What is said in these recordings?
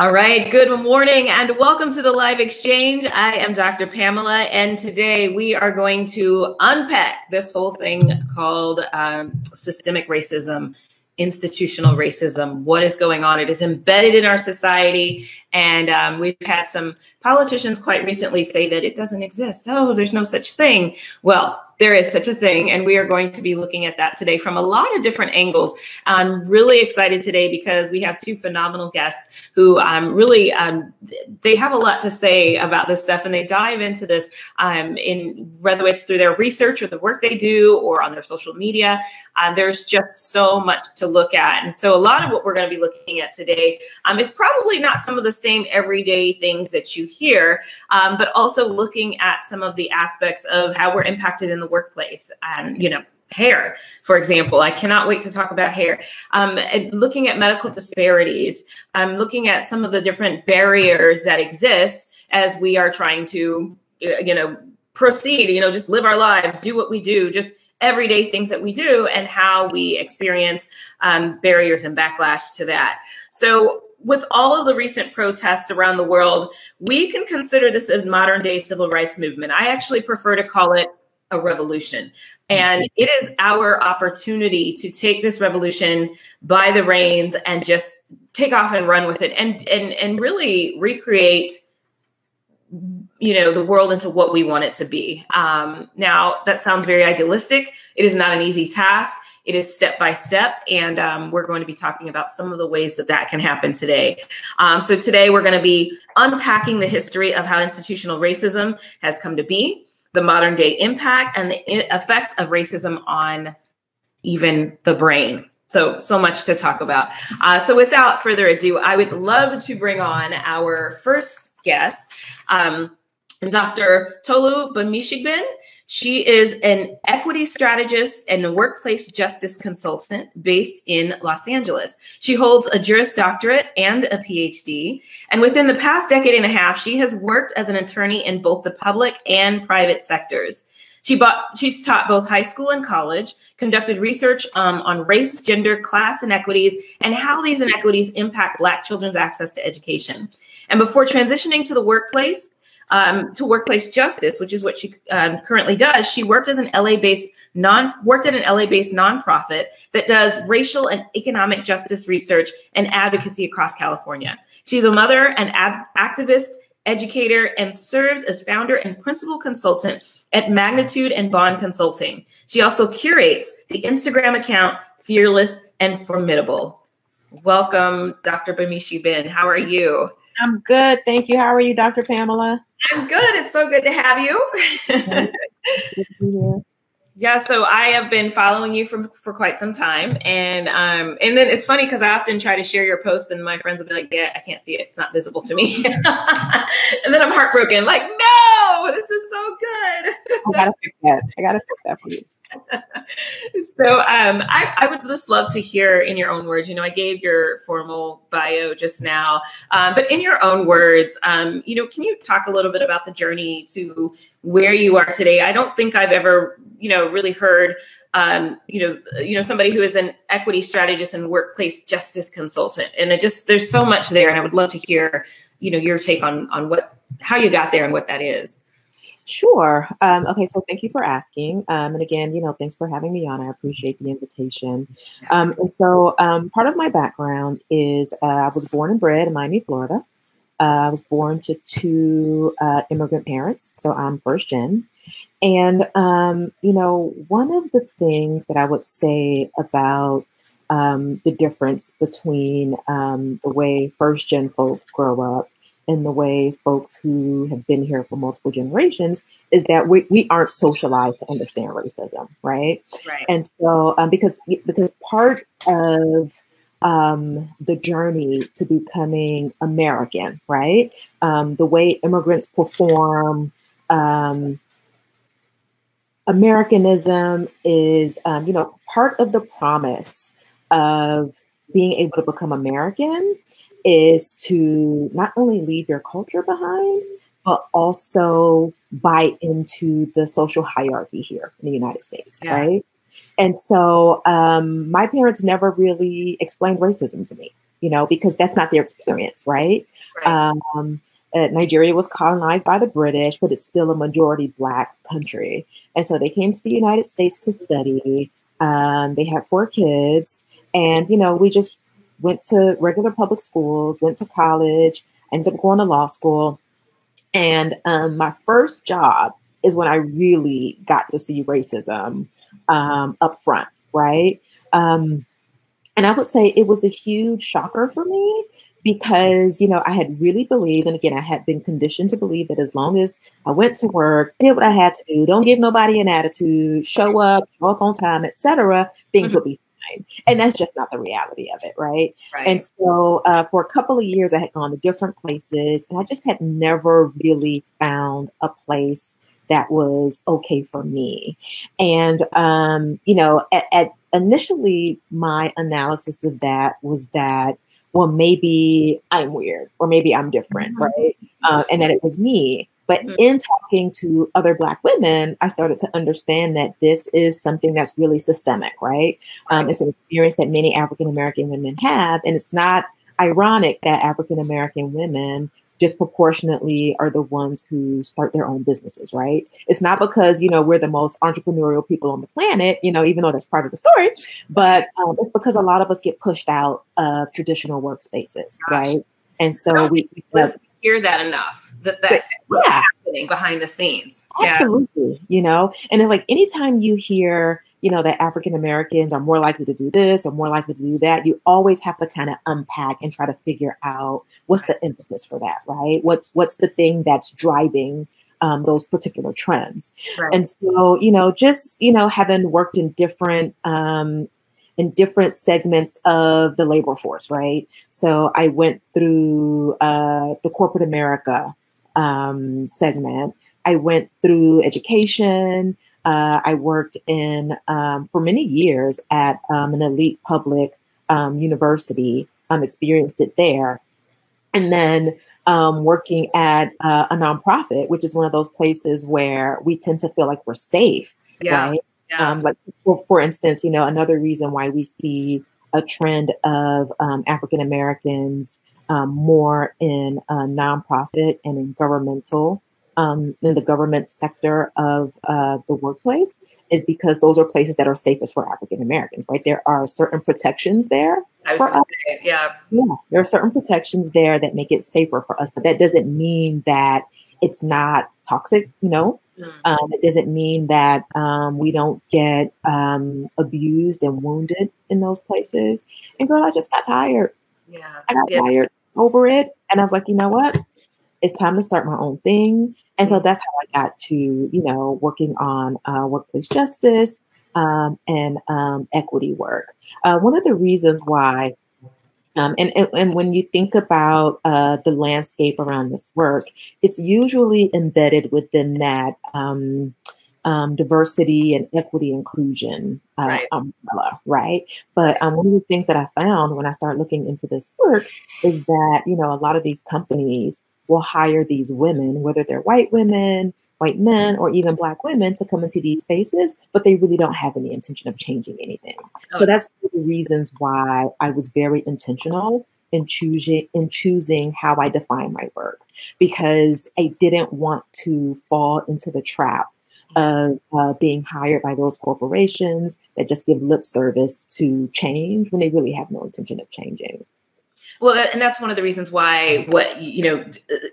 All right, good morning and welcome to the live exchange. I am Dr. Pamela, and today we are going to unpack this whole thing called um, systemic racism, institutional racism. What is going on? It is embedded in our society, and um, we've had some politicians quite recently say that it doesn't exist. Oh, there's no such thing. Well, there is such a thing. And we are going to be looking at that today from a lot of different angles. I'm really excited today because we have two phenomenal guests who um, really, um, they have a lot to say about this stuff and they dive into this um, in whether it's through their research or the work they do or on their social media. Uh, there's just so much to look at. And so a lot of what we're going to be looking at today um, is probably not some of the same everyday things that you hear, um, but also looking at some of the aspects of how we're impacted in the workplace. And, you know, hair, for example. I cannot wait to talk about hair. Um, looking at medical disparities, I'm looking at some of the different barriers that exist as we are trying to, uh, you know, proceed, you know, just live our lives, do what we do, just everyday things that we do and how we experience um, barriers and backlash to that. So with all of the recent protests around the world, we can consider this a modern day civil rights movement. I actually prefer to call it a revolution. And mm-hmm. it is our opportunity to take this revolution by the reins and just take off and run with it and and and really recreate you know the world into what we want it to be um, now that sounds very idealistic it is not an easy task it is step by step, and um, we're going to be talking about some of the ways that that can happen today. Um, so, today we're going to be unpacking the history of how institutional racism has come to be, the modern day impact, and the effects of racism on even the brain. So, so much to talk about. Uh, so, without further ado, I would love to bring on our first guest, um, Dr. Tolu Bamishigbin. She is an equity strategist and a workplace justice consultant based in Los Angeles. She holds a Juris Doctorate and a PhD. And within the past decade and a half, she has worked as an attorney in both the public and private sectors. She bought, she's taught both high school and college, conducted research um, on race, gender, class inequities, and how these inequities impact Black children's access to education. And before transitioning to the workplace, um, to workplace justice, which is what she um, currently does. She worked as an LA-based non worked at an LA-based nonprofit that does racial and economic justice research and advocacy across California. She's a mother, and av- activist, educator, and serves as founder and principal consultant at Magnitude and Bond Consulting. She also curates the Instagram account Fearless and Formidable. Welcome, Dr. Bamishigbin. How are you? I'm good. Thank you. How are you, Dr. Pamela? I'm good. It's so good to have you. yeah, so I have been following you for for quite some time, and um, and then it's funny because I often try to share your posts, and my friends will be like, "Yeah, I can't see it; it's not visible to me," and then I'm heartbroken, like, "No, this is so good." I gotta fix that. I gotta fix that for you. so um, I, I, would just love to hear in your own words. You know, I gave your formal bio just now, um, but in your own words, um, you know, can you talk a little bit about the journey to where you are today? I don't think I've ever, you know, really heard, um, you know, you know, somebody who is an equity strategist and workplace justice consultant, and it just there's so much there, and I would love to hear, you know, your take on on what how you got there and what that is. Sure. Um, okay, so thank you for asking. Um, and again, you know, thanks for having me on. I appreciate the invitation. Um, and so, um, part of my background is uh, I was born and bred in Miami, Florida. Uh, I was born to two uh, immigrant parents, so I'm first gen. And, um, you know, one of the things that I would say about um, the difference between the way first gen folks grow up in the way folks who have been here for multiple generations is that we, we aren't socialized to understand racism right? Right. And so um, because because part of um, the journey to becoming american right? Um, the way immigrants perform um, americanism is um, you know part of the promise of being able to become american is to not only leave your culture behind, but also buy into the social hierarchy here in the United States, yeah. right? And so um, my parents never really explained racism to me you know, because that's not their experience, right? right. Um, uh, Nigeria was colonized by the British, but it's still a majority Black country. And so they came to the United States to study. Um, they had four kids. And, you know, we just went to regular public schools, went to college, ended up going to law school. And um, my first job is when I really got to see racism um, up front, right? Um, and I would say it was a huge shocker for me because, you know, I had really believed, and again, I had been conditioned to believe that as long as I went to work, did what I had to do, don't give nobody an attitude, show up, show up on time, etc., things mm-hmm. would be And that's just not the reality of it, right? right. And so uh, for a couple of years, I had gone to different places, and I just had never really found a place that was okay for me. And, um, you know, at, at initially, my analysis of that was that well, maybe I'm weird or maybe I'm different, mm-hmm. right? Uh, and that it was me. But mm-hmm. in talking to other Black women, I started to understand that this is something that's really systemic, right? Um, it's an experience that many African American women have. And it's not ironic that African American women disproportionately are the ones who start their own businesses, right? It's not because, you know, we're the most entrepreneurial people on the planet, you know, even though that's part of the story, but um, it's because a lot of us get pushed out of traditional workspaces, Gosh. right? And so we, we hear that enough that that's yeah. happening behind the scenes. Absolutely. Yeah. You know, and then like anytime you hear, you know, that African Americans are more likely to do this or more likely to do that, you always have to kind of unpack and try to figure out what's the impetus for that, right? What's what's the thing that's driving um, those particular trends. Right. And so, you know, just you know, having worked in different um, in different segments of the labor force, right? So I went through uh, the corporate America um, segment. I went through education. Uh, I worked in um, for many years at um, an elite public um, university. Um, experienced it there, and then um, working at uh, a nonprofit, which is one of those places where we tend to feel like we're safe, yeah. right? Yeah. Um, like for, for, instance, you know, another reason why we see a trend of African Americans more in uh, nonprofit and in governmental um, in the government sector of uh, the workplace is because those are places that are safest for African Americans, right? There are certain protections there. For us. Say, yeah. Yeah. There are certain protections there that make it safer for us, but that doesn't mean that it's not toxic, you know? Mm. Um, it doesn't mean that um, we don't get um, abused and wounded in those places. And girl, I just got tired. Yeah. I got yeah. tired over it. And I was like, you know what? it's time to start my own thing. And so that's how I got to, you know, working on uh, workplace justice um, and um, equity work. Uh, one of the reasons why, um, and, and, and, when you think about uh, the landscape around this work, it's usually embedded within that um, um, diversity and equity inclusion uh, right. umbrella, right? But um, one of the things that I found when I started looking into this work is that, you know, a lot of these companies will hire these women, whether they're white women, white men, or even black women to come into these spaces, but they really don't have any intention of changing anything. So that's one of the reasons why I was very intentional in choosing in choosing how I define my work because I didn't want to fall into the trap of uh, being hired by those corporations that just give lip service to change when they really have no intention of changing. Well, and that's one of the reasons why what you know,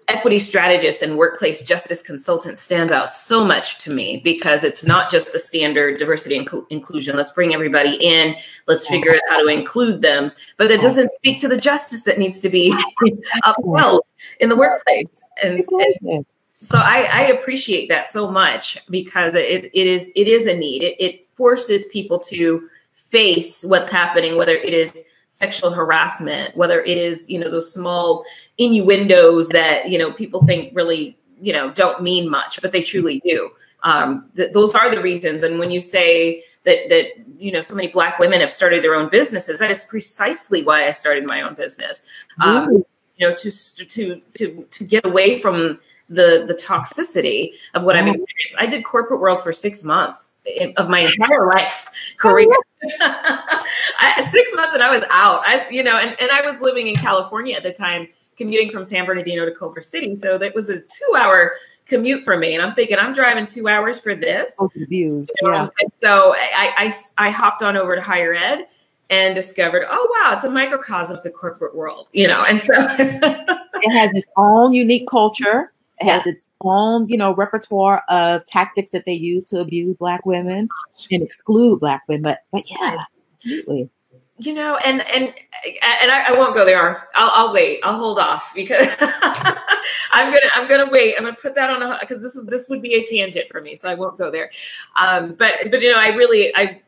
equity strategists and workplace justice consultants stands out so much to me because it's not just the standard diversity and inclusion. Let's bring everybody in. Let's figure out how to include them, but it doesn't speak to the justice that needs to be upheld in the workplace. And, and so I, I, appreciate that so much because it, it is it is a need. It, it forces people to face what's happening, whether it is sexual harassment, whether it is, you know, those small innuendos that, you know, people think really, you know, don't mean much, but they truly do. Um, th- those are the reasons. And when you say that, that, you know, so many black women have started their own businesses, that is precisely why I started my own business. Um, you know, to, to, to, to get away from the the toxicity of what I've mm. experienced. I did corporate world for six months in, of my entire life, oh, Korea. I, six months and I was out. I, you know, and, and I was living in California at the time, commuting from San Bernardino to Culver City. So that was a two hour commute for me. And I'm thinking, I'm driving two hours for this. Oh, so confused. You know? Yeah. And so I, I, I hopped on over to higher ed and discovered, oh wow, it's a microcosm of the corporate world, you know. And so it has its own unique culture. It has its own, you know, repertoire of tactics that they use to abuse black women and exclude black women. But but yeah, absolutely. You know, and and and I, I won't go there. I'll, I'll wait. I'll hold off because I'm gonna I'm gonna wait. I'm gonna put that on a because this is this would be a tangent for me, so I won't go there. Um, but but you know, I really I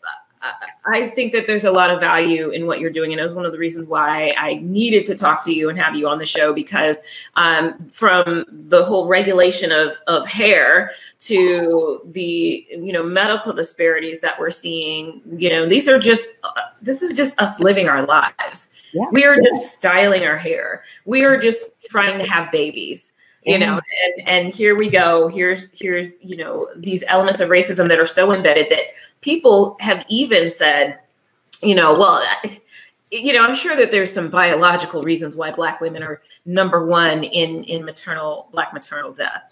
I think that there's a lot of value in what you're doing. And it was one of the reasons why I needed to talk to you and have you on the show because um, from the whole regulation of, of hair to the, you know, medical disparities that we're seeing, you know, these are just, uh, this is just us living our lives. Yeah. We are just styling our hair. We are just trying to have babies you know and and here we go here's here's you know these elements of racism that are so embedded that people have even said, you know, well, you know, I'm sure that there's some biological reasons why Black women are number one in in maternal Black maternal death.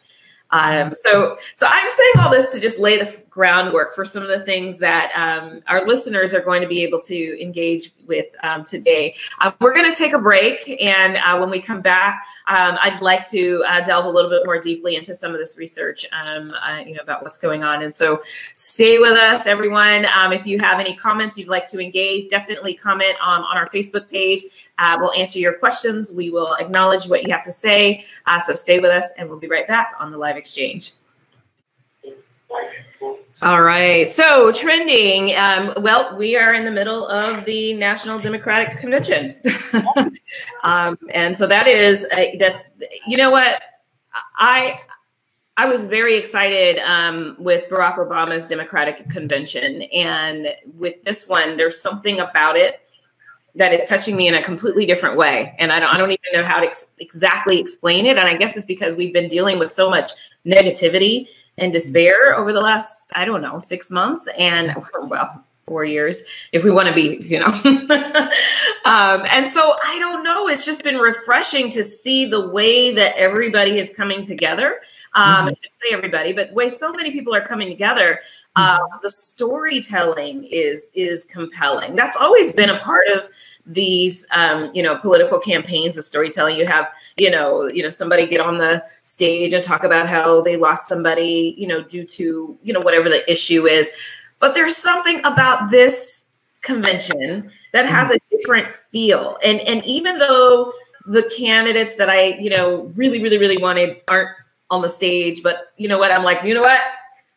Um, so, so I'm saying all this to just lay the groundwork for some of the things that um, our listeners are going to be able to engage with um, today. Uh, we're going to take a break, and uh, when we come back, um, I'd like to uh, delve a little bit more deeply into some of this research, um, uh, you know, about what's going on. And so, stay with us, everyone. Um, if you have any comments you'd like to engage, definitely comment on on our Facebook page. Uh, we'll answer your questions. We will acknowledge what you have to say. Uh, so, stay with us, and we'll be right back on the live exchange. All right. So trending. Um, well, we are in the middle of the National Democratic Convention, um, and so that is uh, that's you know what I I was very excited um, with Barack Obama's Democratic Convention, and with this one, there's something about it that is touching me in a completely different way, and I don't I don't even know how to ex- exactly explain it. And I guess it's because we've been dealing with so much negativity and despair over the last, I don't know, six months and well, four years, if we want to be, you know. um, and so I don't know. It's just been refreshing to see the way that everybody is coming together. Um, mm-hmm. I shouldn't say everybody, but way so many people are coming together. Mm-hmm. Uh, the storytelling is is compelling. That's always been a part of these um, you know political campaigns of storytelling. You have you know you know somebody get on the stage and talk about how they lost somebody you know due to you know whatever the issue is. But there's something about this convention that has a different feel. And and even though the candidates that i you know really really really wanted aren't on the stage but you know what? I'm like you know what?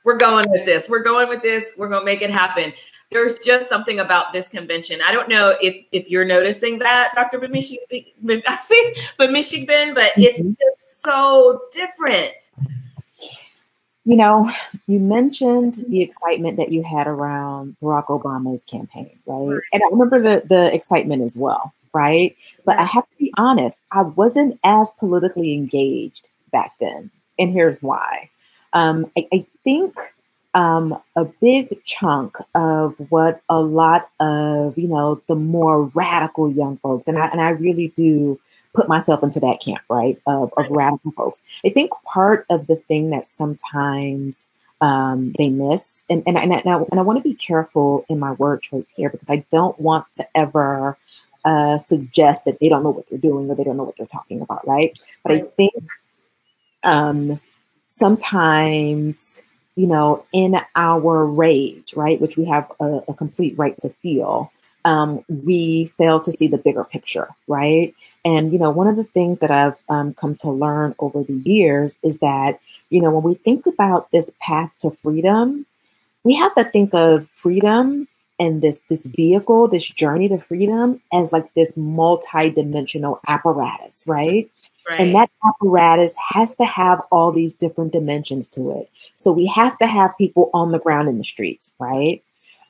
We're going with this. We're going with this. We're going to make it happen there's just something about this convention. I don't know if if you're noticing that, Dr. Bamishik, but it's mm-hmm. just so different. You know, you mentioned the excitement that you had around Barack Obama's campaign, right? And I remember the the excitement as well, right? But I have to be honest, I wasn't as politically engaged back then, and here's why. Um, I, I think um, a big chunk of what a lot of you know the more radical young folks, and I and I really do put myself into that camp, right, of, of radical folks. I think part of the thing that sometimes um, they miss, and and, and, and I, and I want to be careful in my word choice here because I don't want to ever uh, suggest that they don't know what they're doing or they don't know what they're talking about, right? But I think um, sometimes you know, in our rage, right, which we have a, a complete right to feel, um, we fail to see the bigger picture, right? And, you know, one of the things that I've um, come to learn over the years is that, you know, when we think about this path to freedom, we have to think of freedom and this this vehicle, this journey to freedom as like this multi-dimensional apparatus, right? Right. And that apparatus has to have all these different dimensions to it. So we have to have people on the ground in the streets, right?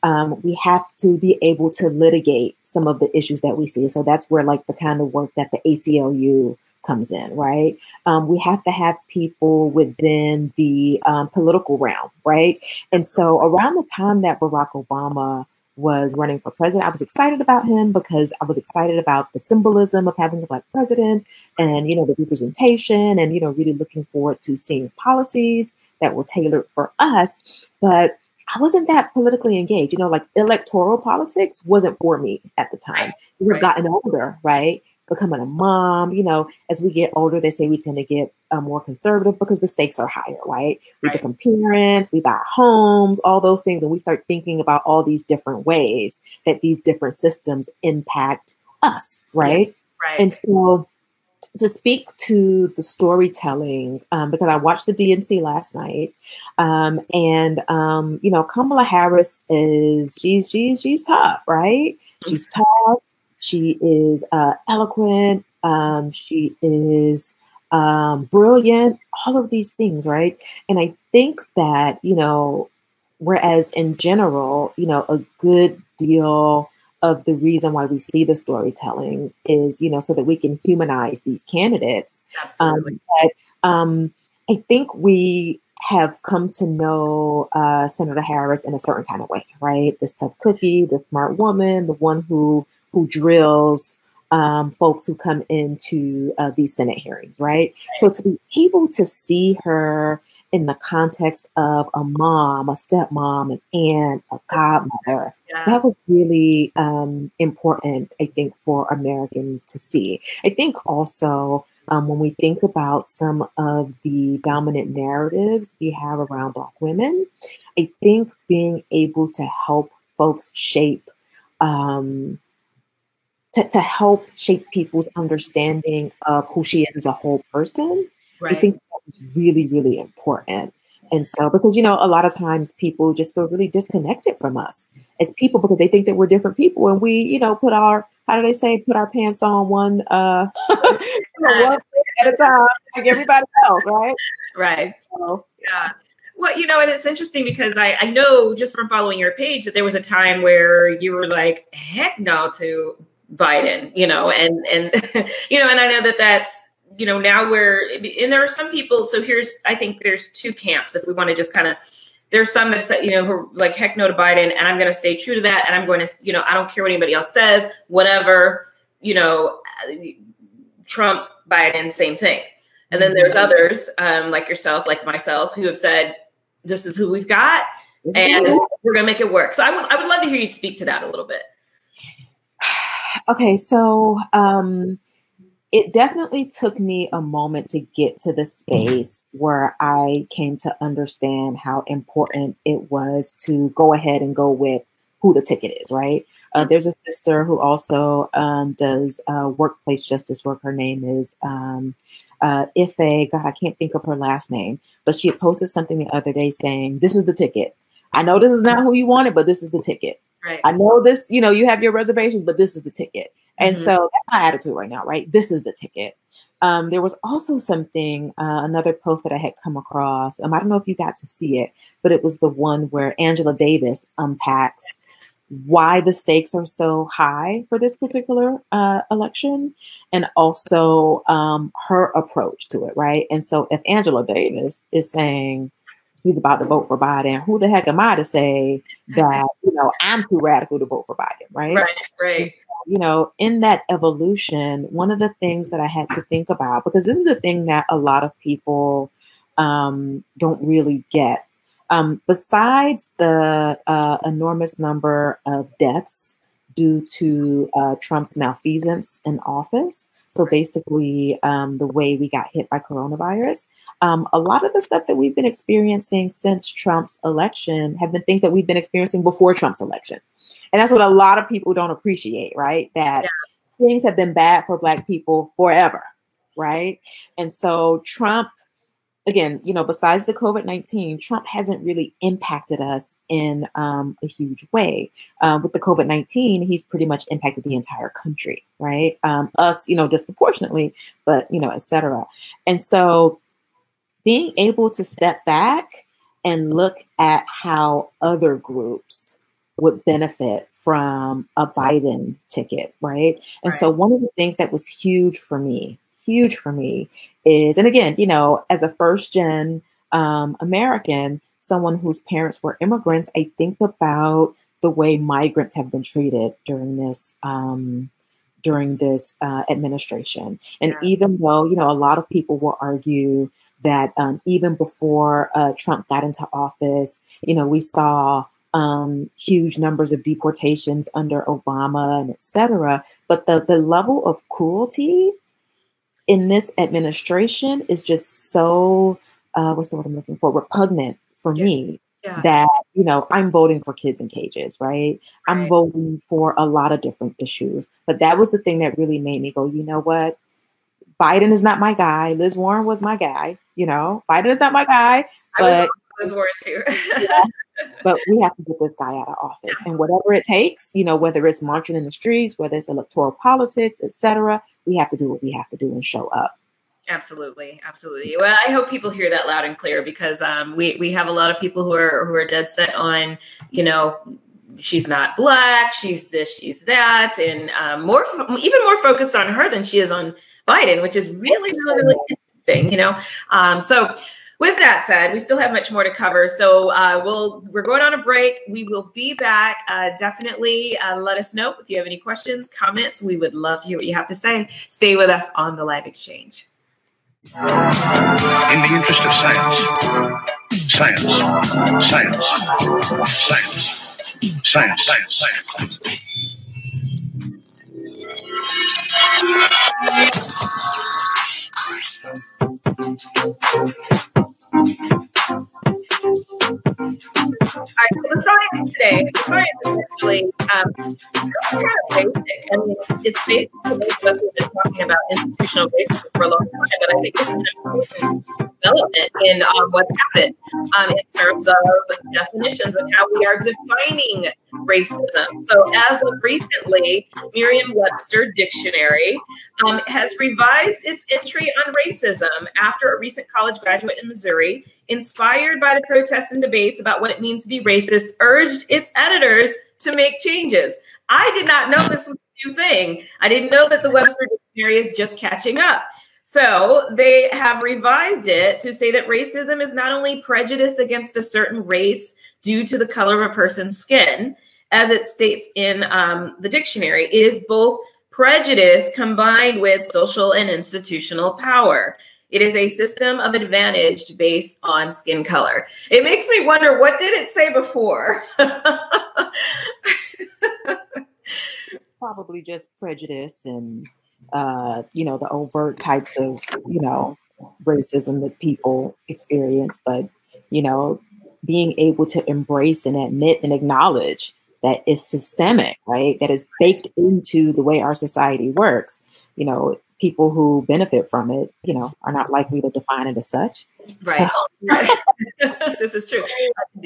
Um, we have to be able to litigate some of the issues that we see. So that's where like the kind of work that the ACLU comes in, right? Um, we have to have people within the um, political realm, right? And so around the time that Barack Obama was running for president, I was excited about him because I was excited about the symbolism of having a black president and, you know, the representation and, you know, really looking forward to seeing policies that were tailored for us. But I wasn't that politically engaged. You know, like electoral politics wasn't for me at the time. We've right. gotten older, right? Becoming a mom, you know, as we get older, they say we tend to get uh, more conservative because the stakes are higher, right? We right. become parents, we buy homes, all those things, and we start thinking about all these different ways that these different systems impact us, right? Yeah. Right. And so to speak to the storytelling um, because I watched the DNC last night, um, and um, you know Kamala Harris is she's she's she's tough, right? She's mm-hmm. tough. She is uh, eloquent. Um, she is um, brilliant. All of these things, right? And I think that you know, whereas in general, you know, a good deal of the reason why we see the storytelling is, you know, so that we can humanize these candidates. Um, but um, I think we have come to know uh, Senator Harris in a certain kind of way, right? This tough cookie, the smart woman, the one who who drills um, folks who come into uh, these Senate hearings, right? So to be able to see her in the context of a mom, a stepmom, an aunt, a godmother. Yeah. That was really um, important, I think, for Americans to see. I think also um, when we think about some of the dominant narratives we have around Black women, I think being able to help folks shape. Um, to, to help shape people's understanding of who she is as a whole person. Right. I think is really, really important. And so, because, you know, a lot of times people just feel really disconnected from us as people because they think that we're different people and we, you know, put our, how do they say, put our pants on one, uh, one at a time, like everybody else, right? Right. So, yeah. Well, you know, and it's interesting because I, I know just from following your page that there was a time where you were like, heck no to Biden, you know, and, and, you know, and I know that that's, you know, now we're, and there are some people, so here's, I think there's two camps if we want to just kind of, there's some that's that, you know, who are like, heck no to Biden, and I'm going to stay true to that. And I'm going to, you know, I don't care what anybody else says, whatever, you know, Trump, Biden, same thing. And then there's mm-hmm. others um, like yourself, like myself, who have said, this is who we've got, and we're going to make it work. So I would, I would love to hear you speak to that a little bit. Okay, so um, it definitely took me a moment to get to the space where I came to understand how important it was to go ahead and go with who the ticket is, right? Uh, there's a sister who also um, does uh, workplace justice work. Her name is um, uh, Ife. God, I can't think of her last name, but she posted something the other day saying, This is the ticket. I know this is not who you wanted, but this is the ticket. Right. I know this, you know, you have your reservations, but this is the ticket. And mm-hmm. so that's my attitude right now, right? This is the ticket. Um, there was also something, uh, another post that I had come across. Um, I don't know if you got to see it, but it was the one where Angela Davis unpacks why the stakes are so high for this particular uh, election and also um, her approach to it, right? And so if Angela Davis is saying, he's about to vote for Biden. Who the heck am I to say that, you know, I'm too radical to vote for Biden, right? Right, right. So, you know, in that evolution, one of the things that I had to think about, because this is the thing that a lot of people um, don't really get. Um, besides the uh, enormous number of deaths due to uh, Trump's malfeasance in office, so basically, um, the way we got hit by coronavirus, um, a lot of the stuff that we've been experiencing since Trump's election have been things that we've been experiencing before Trump's election. And that's what a lot of people don't appreciate, right? That yeah. things have been bad for Black people forever, right? And so Trump again, you know, besides the COVID 19, Trump hasn't really impacted us in um, a huge way. Um, with the COVID 19, he's pretty much impacted the entire country, right? Um, us, you know, disproportionately, but, you know, et cetera. And so being able to step back and look at how other groups would benefit from a Biden ticket, right? And right. so one of the things that was huge for me huge for me is, and again, you know, as a first gen um, American, someone whose parents were immigrants, I think about the way migrants have been treated during this um, during this uh, administration. And yeah. even though you know a lot of people will argue that um, even before uh, Trump got into office, you know, we saw um, huge numbers of deportations under Obama and et cetera. But the, the level of cruelty in this administration is just so, uh, what's the word I'm looking for, repugnant for yeah. me. Yeah. That, you know, I'm voting for kids in cages, right? right? I'm voting for a lot of different issues. But that was the thing that really made me go, you know what? Biden is not my guy. Liz Warren was my guy. You know, Biden is not my guy. But Liz Warren too. yeah, but we have to get this guy out of office, and whatever it takes, you know, whether it's marching in the streets, whether it's electoral politics, etc., we have to do what we have to do and show up. Absolutely, absolutely. Well, I hope people hear that loud and clear because um, we we have a lot of people who are who are dead set on, you know, she's not black, she's this, she's that, and um, more even more focused on her than she is on Biden, which is really really, really interesting. You know, um, so with that said, we still have much more to cover. So uh, we'll we're going on a break. We will be back. Uh, definitely uh, let us know if you have any questions, comments. We would love to hear what you have to say. Stay with us on the live exchange. In the interest of science, science, science, science, science, science, science. Right, so the science today, the science is actually um, kind of basic. I mean, it's, it's basic to most of us who've been talking about institutional racism for a long time, but I think this is important development in um, what happened um, in terms of definitions of how we are defining racism. So, as of recently, Merriam-Webster Dictionary um, has revised its entry on racism after a recent college graduate in Missouri, inspired by the protests and debates about what it means to be racist, urged its editors to make changes. I did not know this was a new thing. I didn't know that the Webster Dictionary is just catching up. So they have revised it to say that racism is not only prejudice against a certain race due to the color of a person's skin, as it states in um, the dictionary, it is both prejudice combined with social and institutional power. It is a system of advantage based on skin color. It makes me wonder what did it say before? Probably just prejudice and uh, you know the overt types of you know racism that people experience, but you know being able to embrace and admit and acknowledge that is systemic, right? That is baked into the way our society works. You know, people who benefit from it, you know, are not likely to define it as such. Right. So. this is true.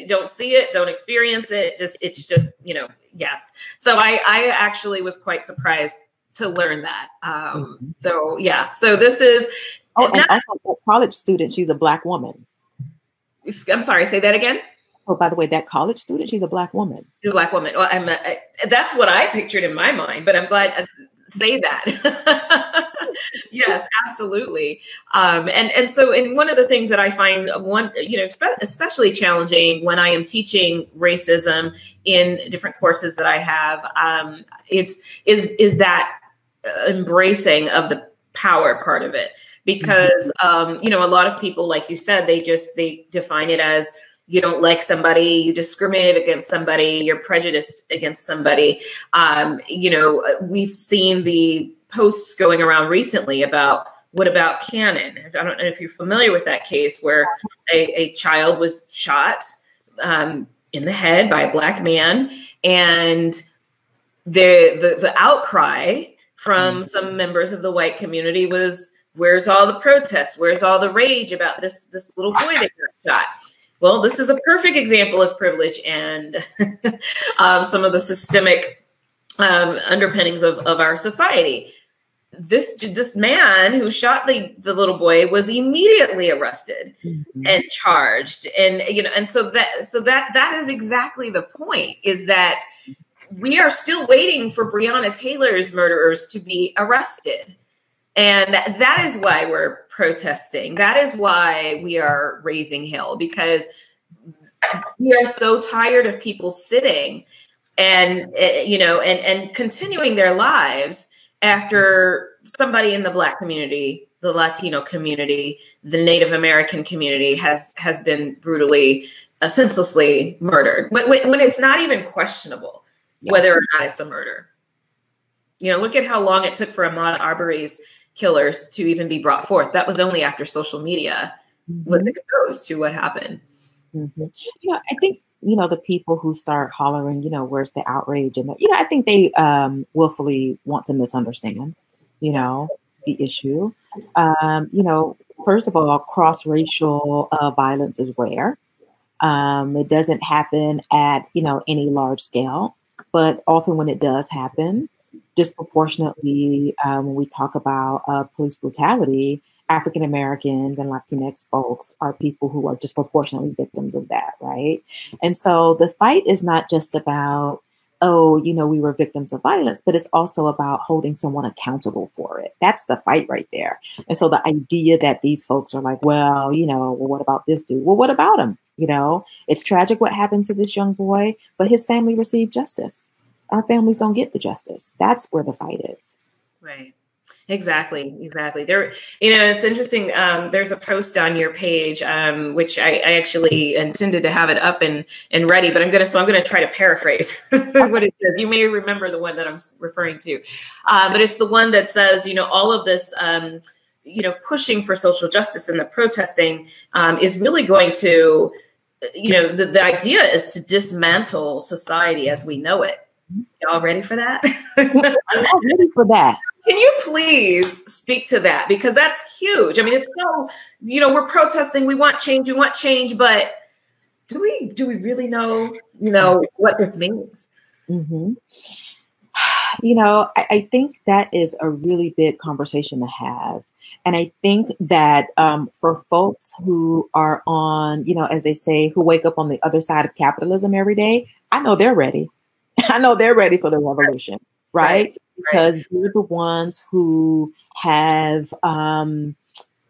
Don't see it, don't experience it. Just it's just, you know, yes. So I I actually was quite surprised to learn that. Um, mm-hmm. so yeah. So this is Oh, and not, also college student, she's a black woman. I'm sorry, say that again. Oh, by the way, that college student, she's a black woman. a black woman. Well, I'm. A, I, that's what I pictured in my mind, but I'm glad to say that. yes, absolutely. Um, and and so, and one of the things that I find one, you know, especially challenging when I am teaching racism in different courses that I have, um, it's is is that embracing of the power part of it because mm-hmm. um, you know a lot of people like you said they just they define it as you don't like somebody, you discriminate against somebody, you're prejudiced against somebody. Um, you know, we've seen the posts going around recently about what about Cannon? I don't know if you're familiar with that case where a, a child was shot um, in the head by a black man, and the the, the outcry from mm-hmm. some members of the white community was, "Where's all the protests? Where's all the rage about this this little boy that got shot?" Well, this is a perfect example of privilege and um, some of the systemic um, underpinnings of, of our society. This this man who shot the, the little boy was immediately arrested mm-hmm. and charged, and you know, and so that so that that is exactly the point. Is that we are still waiting for Breonna Taylor's murderers to be arrested. And that is why we're protesting. That is why we are raising hell because we are so tired of people sitting and eh, you know and and continuing their lives after somebody in the black community the latino community the native american community has has been brutally uh, senselessly murdered. When, when it's not even questionable yeah. whether or not it's a murder you know look at how long it took for ahmaud arbery's killers to even be brought forth that was only after social media mm-hmm. was exposed to what happened mm-hmm. you know i think you know, the people who start hollering, you know, where's the outrage? And, the, you know, I think they um, willfully want to misunderstand, you know, the issue. Um, you know, first of all, cross racial uh, violence is rare. Um, it doesn't happen at, you know, any large scale, but often when it does happen, disproportionately, um, when we talk about uh, police brutality, African Americans and Latinx folks are people who are disproportionately victims of that, right? And so the fight is not just about, oh, you know, we were victims of violence, but it's also about holding someone accountable for it. That's the fight right there. And so the idea that these folks are like, well, you know, well, what about this dude? Well, what about him? You know, it's tragic what happened to this young boy, but his family received justice. Our families don't get the justice. That's where the fight is. Right. Exactly, exactly. There, you know, it's interesting. Um, there's a post on your page, um, which I, I, actually intended to have it up and and ready, but I'm gonna so I'm gonna try to paraphrase what it says. You may remember the one that I'm referring to, uh, but it's the one that says, you know, all of this. Um, you know, pushing for social justice and the protesting um, is really going to, you know, the, the idea is to dismantle society as we know it. Y'all ready for that? I'm ready for that. Can you please speak to that? Because that's huge. I mean, it's so, you know, we're protesting, we want change, we want change, but do we do we really know, you know, what this means? Mm-hmm. You know, I, I, think that is a really big conversation to have. And I think that um, for folks who are on, you know, as they say, who wake up on the other side of capitalism every day, I know they're ready. I know they're ready for the revolution, right? right because right. they're the ones who have um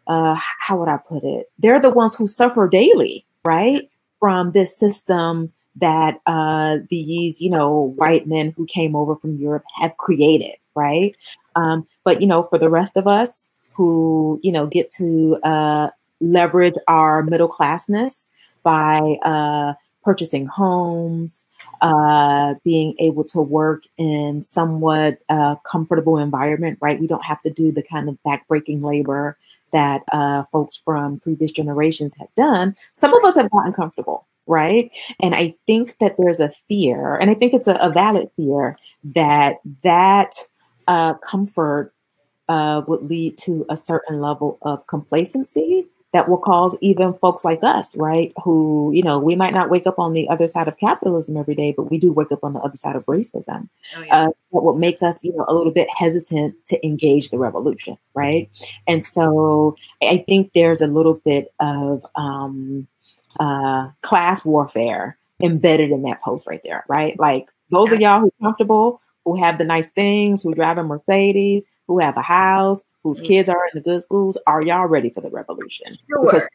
uh how would I put it? They're the ones who suffer daily, right? From this system that uh these, you know, white men who came over from Europe have created, right? Um, but you know, for the rest of us who, you know, get to uh leverage our middle classness by uh purchasing homes, uh, being able to work in somewhat uh, comfortable environment, right? We don't have to do the kind of backbreaking labor that uh, folks from previous generations have done. Some of us have gotten comfortable, right? And I think that there's a fear, and I think it's a, a valid fear that that uh, comfort uh, would lead to a certain level of complacency that will cause even folks like us, right? Who, you know, we might not wake up on the other side of capitalism every day, but we do wake up on the other side of racism. Oh, yeah. uh, that will make us, you know, a little bit hesitant to engage the revolution, right? And so I think there's a little bit of um, uh, class warfare embedded in that post right there, right? Like those of y'all who are comfortable, who have the nice things, who drive a Mercedes, who have a house, whose mm. kids are in the good schools, are y'all ready for the revolution? Sure. Because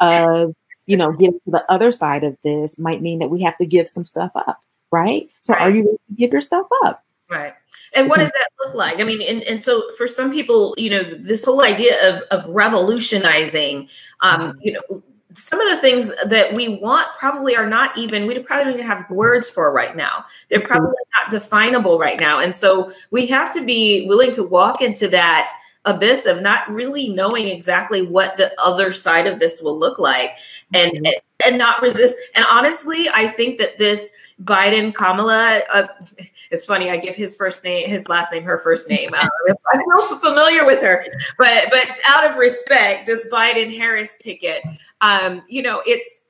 of you know, getting to the other side of this might mean that we have to give some stuff up, right? So right. are you ready to give your stuff up? Right. And what does that look like? I mean, and, and so for some people, you know, this whole idea of, of revolutionizing, um, mm-hmm. you know, some of the things that we want probably are not even we probably don't even have words for right now they're mm-hmm. probably not definable right now and so we have to be willing to walk into that abyss of not really knowing exactly what the other side of this will look like and mm-hmm. and, and not resist. And honestly i think that this biden kamala uh, it's funny i give his first name his last name her first name. Uh, i'm also familiar with her. But but out of respect this biden harris ticket um you know it's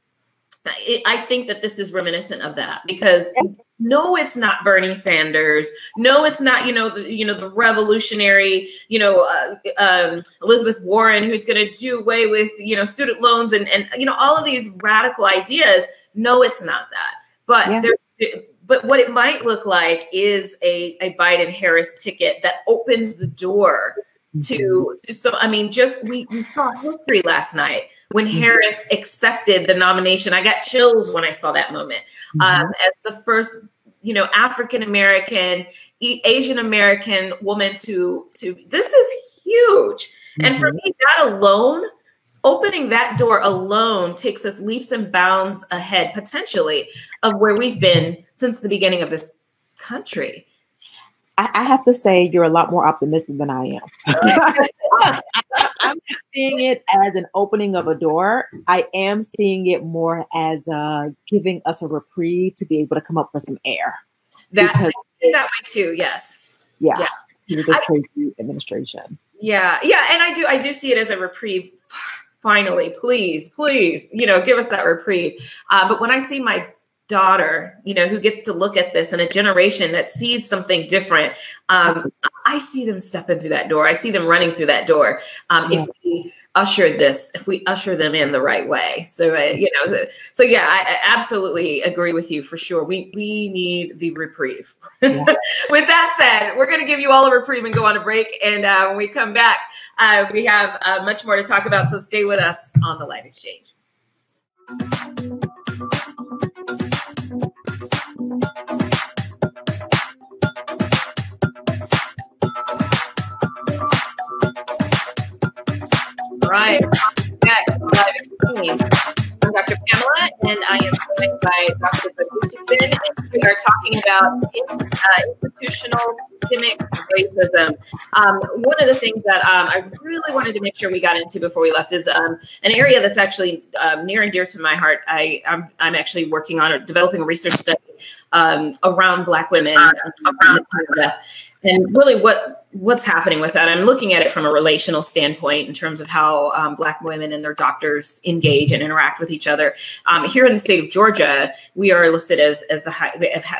it, I think that this is reminiscent of that because no, it's not Bernie Sanders. No, it's not you know the you know the revolutionary you know uh, um, Elizabeth Warren who's going to do away with you know student loans and and you know all of these radical ideas. No, it's not that. But yeah. there, but what it might look like is a a Biden Harris ticket that opens the door to, to so I mean, just we, we saw history last night when Mhm. Harris accepted the nomination. I got chills when I saw that moment Mhm. um, as the first, you know, African American, Asian American woman to to. This is huge, and for Mhm. me, that alone, opening that door alone, takes us leaps and bounds ahead potentially of where we've been since the beginning of this country. I, I have to say you're a lot more optimistic than I am. I'm not seeing it as an opening of a door. I am seeing it more as uh, giving us a reprieve to be able to come up for some air. That Because- I see that way too. Yes. Yeah, Yeah. with this I- crazy administration. Yeah, yeah, and I do I do see it as a reprieve. Finally, please, please, you know, give us that reprieve. Uh, but when I see my daughter, you know, who gets to look at this and a generation that sees something different, um, I see them stepping through that door. I see them running through that door. Um, Yeah. If we usher this, if we usher them in the right way, so uh, you know, so, so yeah, I, I absolutely agree with you for sure. We we need the reprieve. Yeah. With that said, we're going to give you all a reprieve and go on a break. And uh, when we come back, uh, we have uh, much more to talk about. So stay with us on the Live Exchange. Right, the Live Exchange. I'm Dr. Pamela, and I am joined by Dr. Bamishigbin, we are talking about uh, institutional systemic racism. Um, one of the things that um, I really wanted to make sure we got into before we left is um, an area that's actually um, near and dear to my heart. I, I'm, I'm actually working on developing a research study um, around Black women and really what what's happening with that. I'm looking at it from a relational standpoint in terms of how um, Black women and their doctors engage and interact with each other. Um, here in the state of Georgia, we are listed as as the high,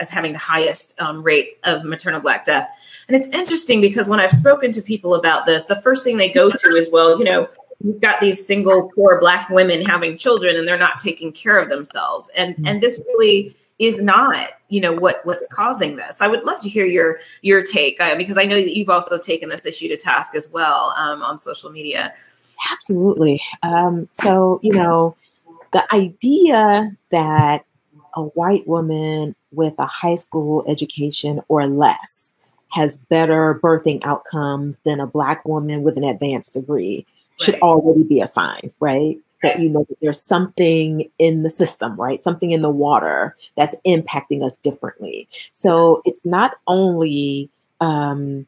as having the highest um, rate of maternal Black death. And it's interesting because when I've spoken to people about this, the first thing they go to is, well, you know, you've got these single poor Black women having children and they're not taking care of themselves, and and this really is not you know what what's causing this i would love to hear your your take uh, because i know that you've also taken this issue to task as well um, on social media Absolutely. Um, so, you know, the idea that a white woman with a high school education or less has better birthing outcomes than a black woman with an advanced degree should already be a sign, right? That you know that there's something in the system, right? Something in the water that's impacting us differently. So it's not only um,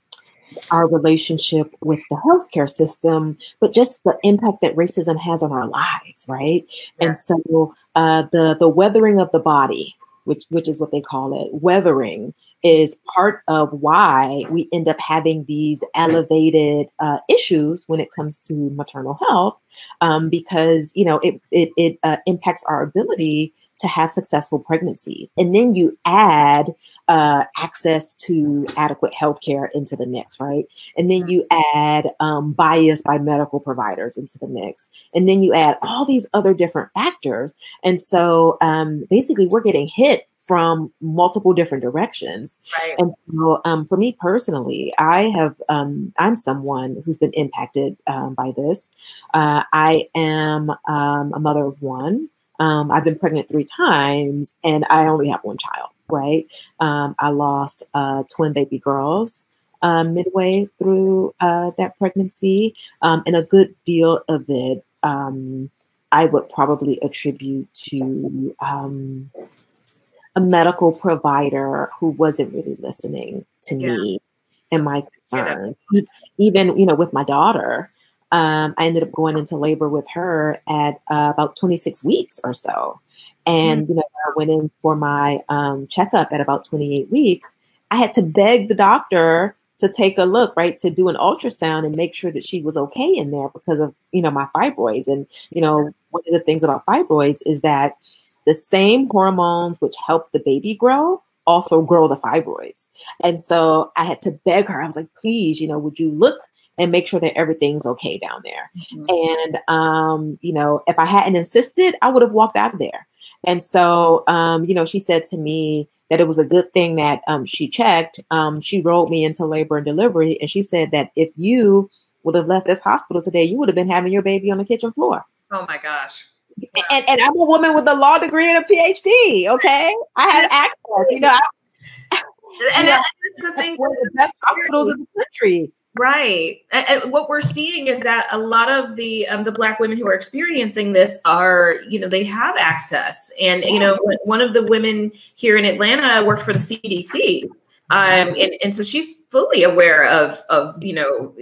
our relationship with the healthcare system, but just the impact that racism has on our lives, right? Yeah. And so uh, the the weathering of the body, which which is what they call it, weathering is part of why we end up having these elevated uh, issues when it comes to maternal health, um, because you know it it, it uh, impacts our ability to have successful pregnancies, and then you add uh, access to adequate health care into the mix, right? And then you add um, bias by medical providers into the mix. And then you add all these other different factors. And so um, basically, we're getting hit from multiple different directions. right And so, um, for me personally, I have um, I'm someone who's been impacted um, by this. Uh, I am um, a mother of one. Um, I've been pregnant three times, and I only have one child. Right? Um, I lost uh, twin baby girls um, midway through uh, that pregnancy, um, and a good deal of it um, I would probably attribute to um, a medical provider who wasn't really listening to Yeah. me and my concerns. Even you know, with my daughter, um, I ended up going into labor with her at uh, about 26 weeks or so. And you know, I went in for my um, checkup at about 28 weeks. I had to beg the doctor to take a look, right, to do an ultrasound and make sure that she was okay in there because of you know my fibroids. And you know, one of the things about fibroids is that the same hormones which help the baby grow also grow the fibroids. And so I had to beg her. I was like, please, you know, would you look and make sure that everything's okay down there? And um, you know, if I hadn't insisted, I would have walked out of there. And so, um, you know, she said to me that it was a good thing that um, she checked. Um, she rolled me into labor and delivery, and she said that if you would have left this hospital today, you would have been having your baby on the kitchen floor. Oh my gosh. And, and I'm a woman with a law degree and a PhD. Okay, I have access. You know, I, And Yeah. that's the thing. one of the best hospitals in the country. Right. And, what we're seeing is that a lot of the um, the black women who are experiencing this are, you know, they have access. And you know, one- one of the women here in Atlanta worked for the CDC. Um, and, and so she's fully aware of of you know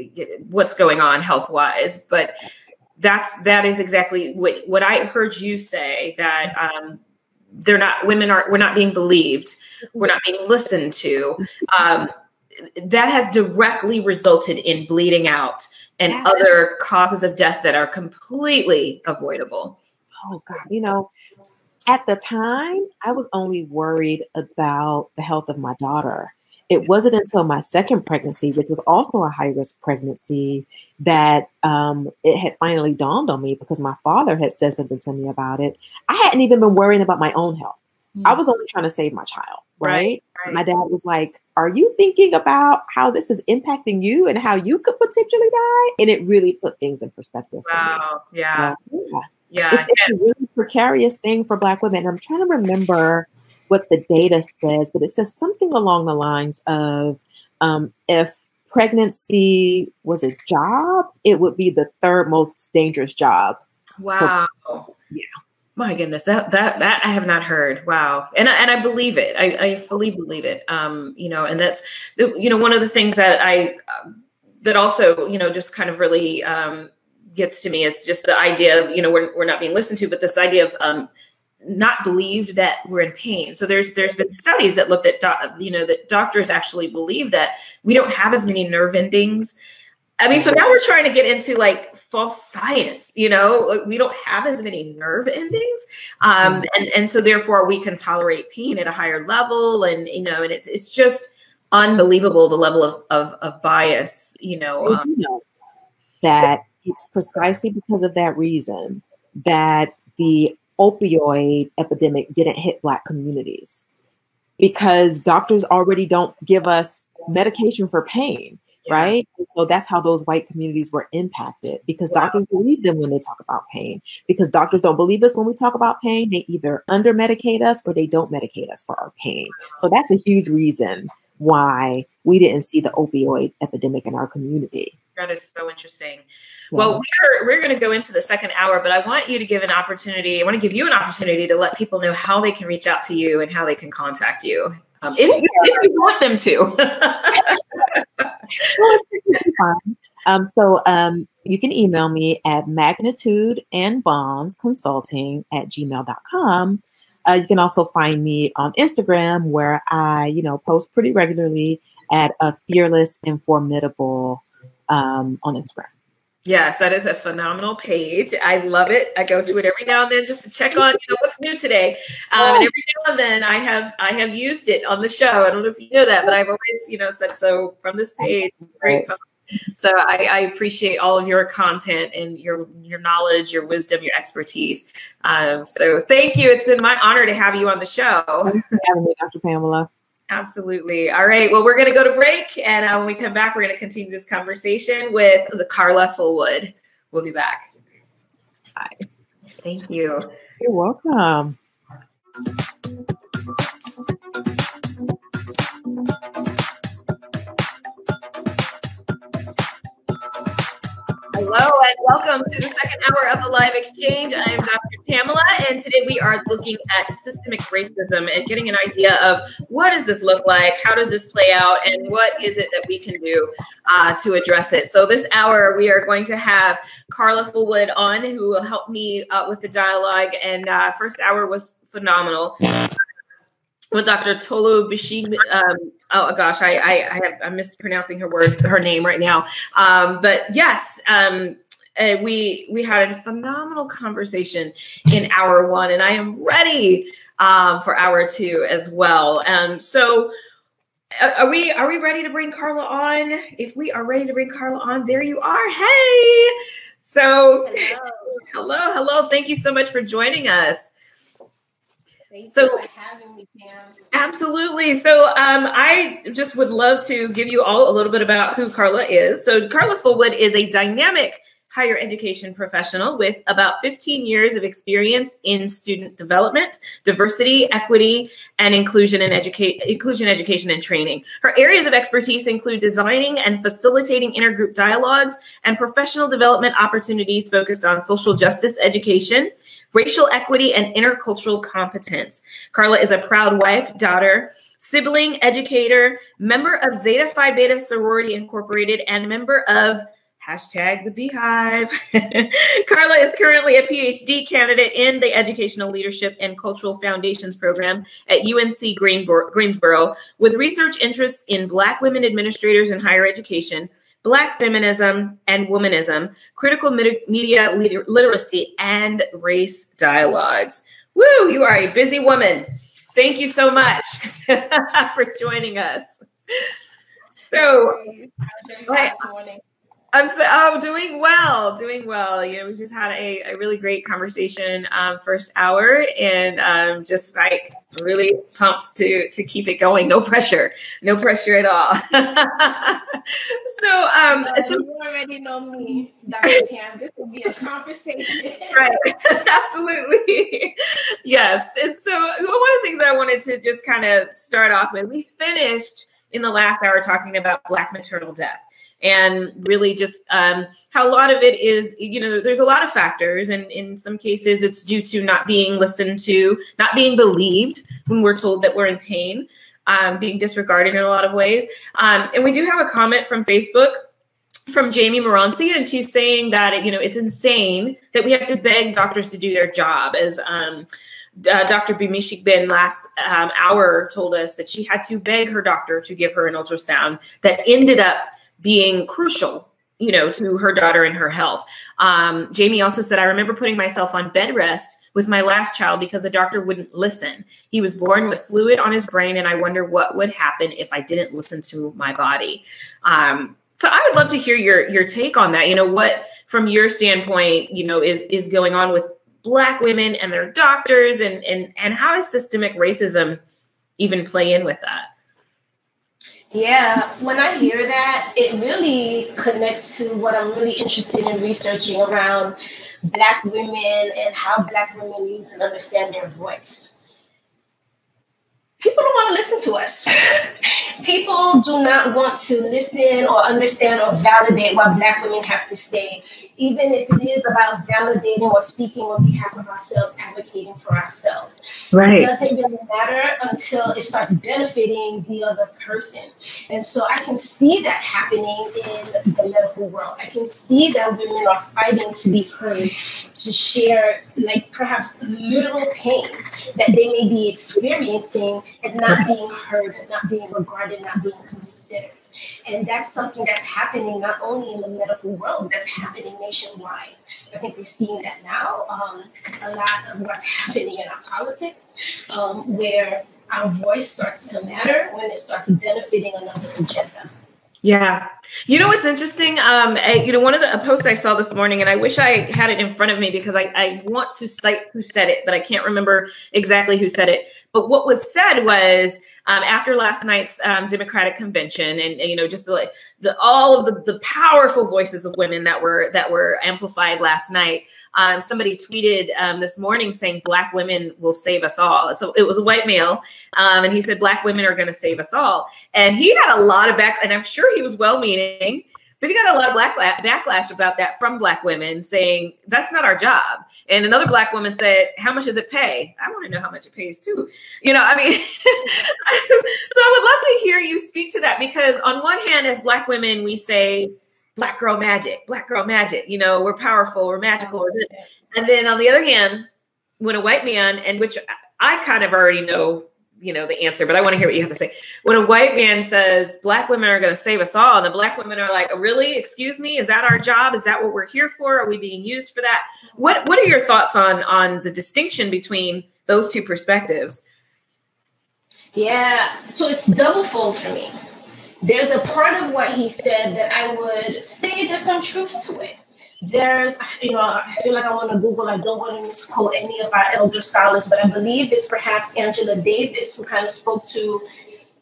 what's going on health wise. But that's that is exactly what what I heard you say that um, they're not women are we're not being believed, we're not being listened to. Um, that has directly resulted in bleeding out and Yes. other causes of death that are completely avoidable. Oh God, you know, at the time I was only worried about the health of my daughter. It wasn't until my second pregnancy, which was also a high risk pregnancy, that um, it had finally dawned on me because my father had said something to me about it. I hadn't even been worrying about my own health. I was only trying to save my child, right? Right. My dad was like, Are you thinking about how this is impacting you and how you could potentially die? And it really put things in perspective. Wow. Yeah. So, yeah Yeah. it's, it's a really precarious thing for black women. I'm trying to remember what the data says, but it says something along the lines of um, if pregnancy was a job, it would be the third most dangerous job. Wow. Yeah. My goodness, that that that I have not heard. Wow, and I, and I believe it. I, I fully believe it. Um, you know, and that's you know one of the things that I uh, that also you know just kind of really um, gets to me is just the idea of you know we're we're not being listened to, but this idea of um, not believed that we're in pain. So there's there's been studies that looked at doc, you know that doctors actually believe that we don't have as many nerve endings. I mean, so now we're trying to get into like false science. You know, Like, we don't have as many nerve endings, um, and and so therefore we can tolerate pain at a higher level, and you know, and it's it's just unbelievable the level of of, of bias. You know, um, you know that it's precisely because of that reason that the opioid epidemic didn't hit black communities because doctors already don't give us medication for pain yeah. right? And so that's how those white communities were impacted because Wow. doctors believe them when they talk about pain. Because doctors don't believe us when we talk about pain, they either under medicate us or they don't medicate us for our pain. So that's a huge reason why we didn't see the opioid epidemic in our community. That is so interesting. Well, we're we're going to go into the second hour, but I want you to give an opportunity. I want to give you an opportunity to let people know how they can reach out to you and how they can contact you, um, if, you, if you want them to. Um, so um, you can email me at magnitude and bond consulting at gmail.com. Uh, you can also find me on Instagram where I, you know, post pretty regularly at a fearless and formidable um, on Instagram. Yes, that is a phenomenal page. I love it. I go to it every now and then just to check on you know what's new today. Um, and every now and then I have I have used it on the show. I don't know if you know that, but I've always you know said so from this page. Great. So I, I appreciate all of your content and your your knowledge, your wisdom, your expertise. Um, so thank you. It's been my honor to have you on the show. Having me, Dr. Pamela. Absolutely. All right. Well, we're going to go to break, and uh, when we come back, we're going to continue this conversation with the Carla Fullwood. We'll be back. Bye. Thank you. You're welcome. Hello and welcome to the second hour of the live exchange. I am Dr. Pamela, and today we are looking at systemic racism and getting an idea of what does this look like, how does this play out, and what is it that we can do uh, to address it. So this hour we are going to have Carla Fullwood on, who will help me uh, with the dialogue. And uh, first hour was phenomenal with Dr. Tolu Bashir. Um, oh gosh, I, I, I have, I'm mispronouncing her word, her name right now. Um, but yes, um, uh, we we had a phenomenal conversation in hour one, and I am ready um, for hour two as well. And so. uh, Are we are we ready to bring Carla on? If we are ready to bring Carla on, there you are. Hey, so hello, hello. Thank you so much for joining us. Thanks So- for having me, Pam. Absolutely. So um, I just would love to give you all a little bit about who Carla is. So Carla Fullwood is a dynamic higher education professional with about 15 years of experience in student development, diversity, equity, and inclusion and educate inclusion education and training. Her areas of expertise include designing and facilitating intergroup dialogues and professional development opportunities focused on social justice education, racial equity, and intercultural competence. Carla is a proud wife, daughter, sibling, educator, member of Zeta Phi Beta Sorority Incorporated, and member of hashtag the Beehive. Carla is currently a PhD candidate in the Educational Leadership and Cultural Foundations program at UNC Greensboro, with research interests in Black women administrators in higher education. Black feminism and womanism, critical media liter- literacy, and race dialogues. Woo, you are a busy woman. Thank you so much for joining us. So, How's everybody this morning? I'm so oh doing well, doing well. You know, we just had a, a really great conversation um, first hour, and um, just like really pumped to to keep it going. No pressure, no pressure at all. so um, Uh, so you already know me, Dr. Pam. This will be a conversation. right absolutely yes and so one of the things that i wanted to just kind of start off with we finished in the last hour talking about black maternal death and really just um, how a lot of it is you know there's a lot of factors and in some cases it's due to not being listened to not being believed when we're told that we're in pain um, being disregarded in a lot of ways um, and we do have a comment from facebook from Jamie Moronsi, and she's saying that you know it's insane that we have to beg doctors to do their job. As um, uh, Dr. Bamishigbin last um, hour told us that she had to beg her doctor to give her an ultrasound that ended up being crucial, you know, to her daughter and her health. Um, Jamie also said, "I remember putting myself on bed rest." With my last child, because the doctor wouldn't listen. He was born with fluid on his brain, and I wonder what would happen if I didn't listen to my body. Um, so I would love to hear your your take on that. You know, what from your standpoint, you know, is is going on with black women and their doctors and and and how systemic racism even play in with that? Yeah, when I hear that, it really connects to what I'm really interested in researching around Black women and how Black women use and understand their voice. People don't want to listen to us. People do not want to listen or understand or validate why Black women have to stay, even if it is about validating or speaking on behalf of ourselves, advocating for ourselves. It doesn't really matter until it starts benefiting the other person. And so I can see that happening in the medical world. I can see that women are fighting to be heard, to share, like perhaps literal pain that they may be experiencing and not being heard, and not being regarded, not being considered. And that's something that's happening not only in the medical world, that's happening nationwide. I think we're seeing that now. Um, a lot of what's happening in our politics, um, where our voice starts to matter when it starts benefiting another agenda. Yeah. You know what's interesting? Um, I- you know, one of the posts I saw this morning, and I wish I had it in front of me because I, I want to cite who said it, but I can't remember exactly who said it. But what was said was um, after last night's um, Democratic convention, and, and, you know, just the, the all of the, the powerful voices of women that were that were amplified last night. Um, somebody tweeted um, this morning saying Black women will save us all. So it was a white male, um, and he said Black women are going to save us all. And he had a lot of back, and I'm sure he was well-meaning, but he got a lot of black backlash about that from Black women saying that's not our job. And another Black woman said, "How much does it pay? I want to know how much it pays too." You know, I mean, so I would love to hear you speak to that because on one hand, as Black women, we say black girl magic, black girl magic. You know, we're powerful, we're magical, this. And then on the other hand, when a white man, and which I kind of already know, you know, the answer, but I want to hear what you have to say. When a white man says black women are going to save us all, and the black women are like, really? Excuse me? Is that our job? Is that what we're here for? Are we being used for that? What What are your thoughts on on the distinction between those two perspectives? Yeah, so it's double fold for me. There's a part of what he said that I would say there's some truth to it. There's, you uh, know, I feel like I want to Google, I don't want to misquote any of our elder scholars, but I believe it's perhaps Angela Davis who kind of spoke to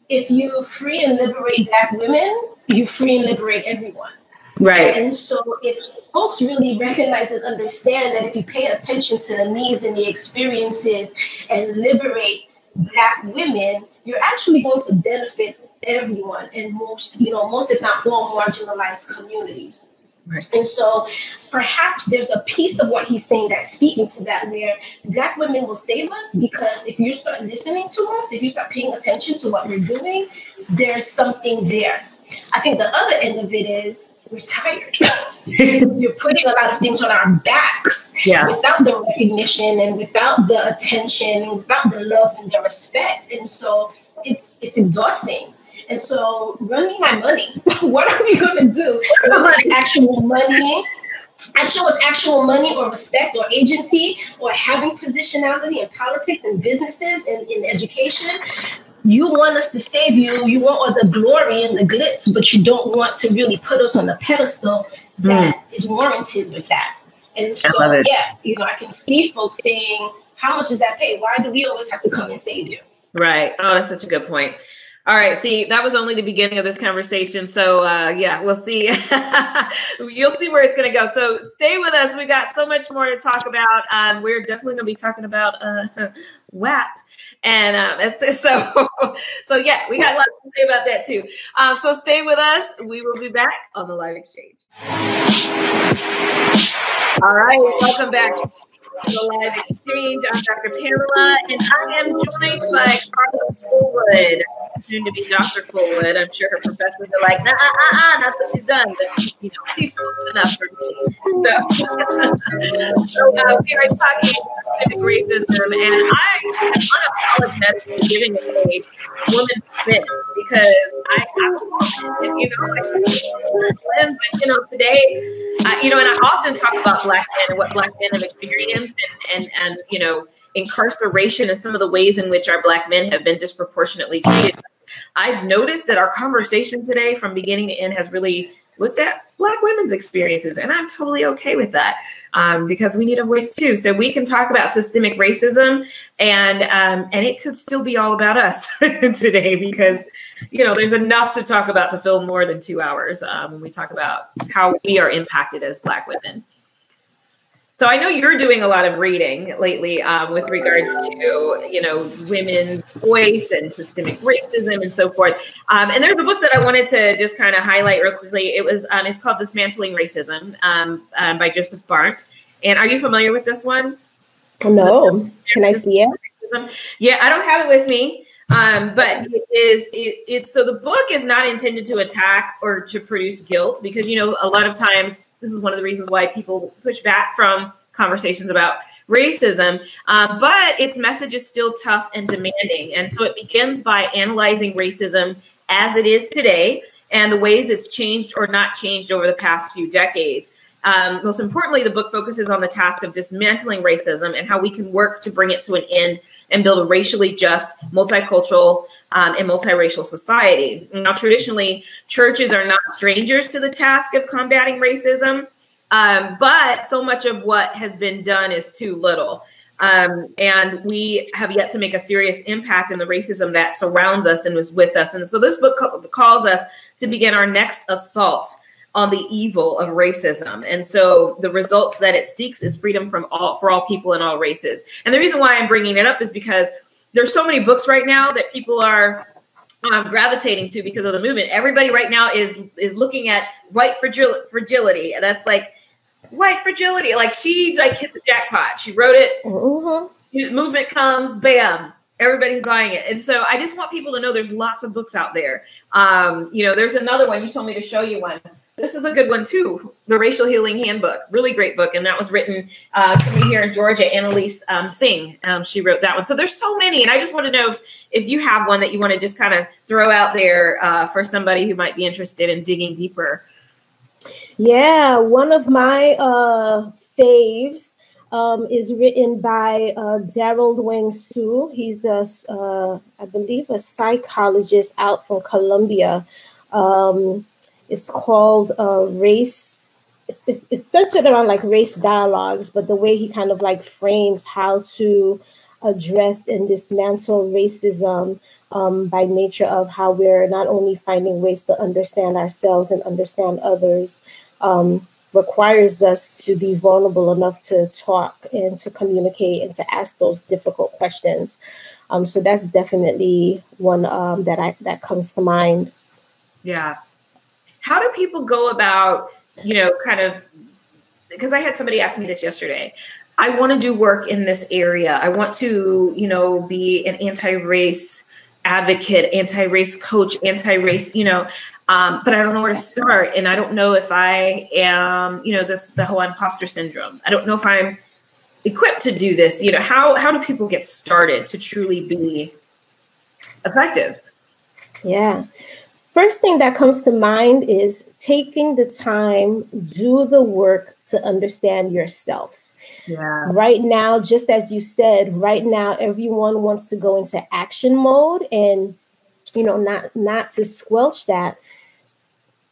if you free and liberate Black women, you free and liberate everyone. Right. And so if folks really recognize and understand that if you pay attention to the needs and the experiences and liberate Black women, you're actually going to benefit everyone and most, you know, most if not all marginalized communities. Right. And so perhaps there's a piece of what he's saying that's speaking to that where black women will save us because if you start listening to us, if you start paying attention to what we're doing, there's something there. I think the other end of it is we're tired. You're putting a lot of things on our backs yeah. without the recognition and without the attention and without the love and the respect. And so it's it's exhausting. And so running my money, what are we gonna do? What's actual money? Actual is actual money or respect or agency or having positionality in politics and businesses and in education you want us to save you. You want all the glory and the glitz, but you don't want to really put us on the pedestal that mm. is warranted with that. And so, yeah, you know, I can see folks saying, "How much does that pay? Why do we always have to come and save you?" Right. Oh, that's such a good point. All right. See, that was only the beginning of this conversation. So, uh, yeah, we'll see. You'll see where it's going to go. So, stay with us. We got so much more to talk about. Um, we're definitely going to be talking about uh, WAP. And um, so, so yeah, we got a lot to say about that too. Um, so, stay with us. We will be back on the live exchange. All right. Welcome back the live exchange. I'm Dr. Pamela, and I am joined by Carla Fullwood, soon to be Dr. Fullwood. I'm sure her professors are like, nah, uh, uh, uh, that's what she's done. But, you know, she's close enough for me. So, so uh, we are talking systemic racism, and I am unapologetically giving a woman's spin because I to, you know, and, you know, today, you know, and I often talk about Black men and what Black men have experienced and, and, and you know, incarceration and some of the ways in which our black men have been disproportionately treated. I've noticed that our conversation today from beginning to end has really looked at black women's experiences and i'm totally okay with that um, because we need a voice too. So we can talk about systemic racism and um, and it could still be all about us today because you know there's enough to talk about to fill more than two hours um, when we talk about how we are impacted as black women so I know you're doing a lot of reading lately um, with regards to, you know, women's voice and systemic racism and so forth. Um, and there's a book that I wanted to just kind of highlight real quickly. It was, um, it's called Dismantling Racism um, um, by Joseph Barndt. And are you familiar with this one? No. Can I see it? Yeah, I don't have it with me. Um, but it is it, it's so the book is not intended to attack or to produce guilt because you know a lot of times this is one of the reasons why people push back from conversations about racism, uh, but its message is still tough and demanding. And so it begins by analyzing racism as it is today and the ways it's changed or not changed over the past few decades. Um, most importantly, the book focuses on the task of dismantling racism and how we can work to bring it to an end and build a racially just, multicultural, um, and multiracial society. Now, traditionally, churches are not strangers to the task of combating racism, um, but so much of what has been done is too little. Um, and we have yet to make a serious impact in the racism that surrounds us and is with us. And so this book calls us to begin our next assault on the evil of racism. And so the results that it seeks is freedom from all for all people and all races. And the reason why I'm bringing it up is because there's so many books right now that people are um, gravitating to because of the movement. Everybody right now is is looking at white fragil- fragility. And that's like white fragility. Like she like hit the jackpot. She wrote it. Mm-hmm. Movement comes, bam, everybody's buying it. And so I just want people to know there's lots of books out there. Um, you know, there's another one. You told me to show you one. This is a good one too. The Racial Healing Handbook, really great book, and that was written uh, somebody here in Georgia, Anneliese um, Singh. Um, she wrote that one. So there's so many, and I just want to know if, if you have one that you want to just kind of throw out there uh, for somebody who might be interested in digging deeper. Yeah, one of my uh, faves um, is written by uh, Derald Wing Sue. He's a, uh, I believe, a psychologist out from Columbia. Um, it's called uh, Race it's, it's, it's centered around like race dialogues, but the way he kind of like frames how to address and dismantle racism um, by nature of how we're not only finding ways to understand ourselves and understand others, um, requires us to be vulnerable enough to talk and to communicate and to ask those difficult questions. Um, so that's definitely one um, that I that comes to mind. Yeah. How do people go about, you know, kind of because I had somebody ask me this yesterday. I want to do work in this area. I want to, you know, be an anti-race advocate, anti-race coach, anti-race, you know, um, but I don't know where to start, and I don't know if I am, you know, this the whole imposter syndrome. I don't know if I'm equipped to do this. You know, how how do people get started to truly be effective? Yeah. First thing that comes to mind is taking the time, do the work to understand yourself. Yeah. Right now, just as you said, right now everyone wants to go into action mode and you know not not to squelch that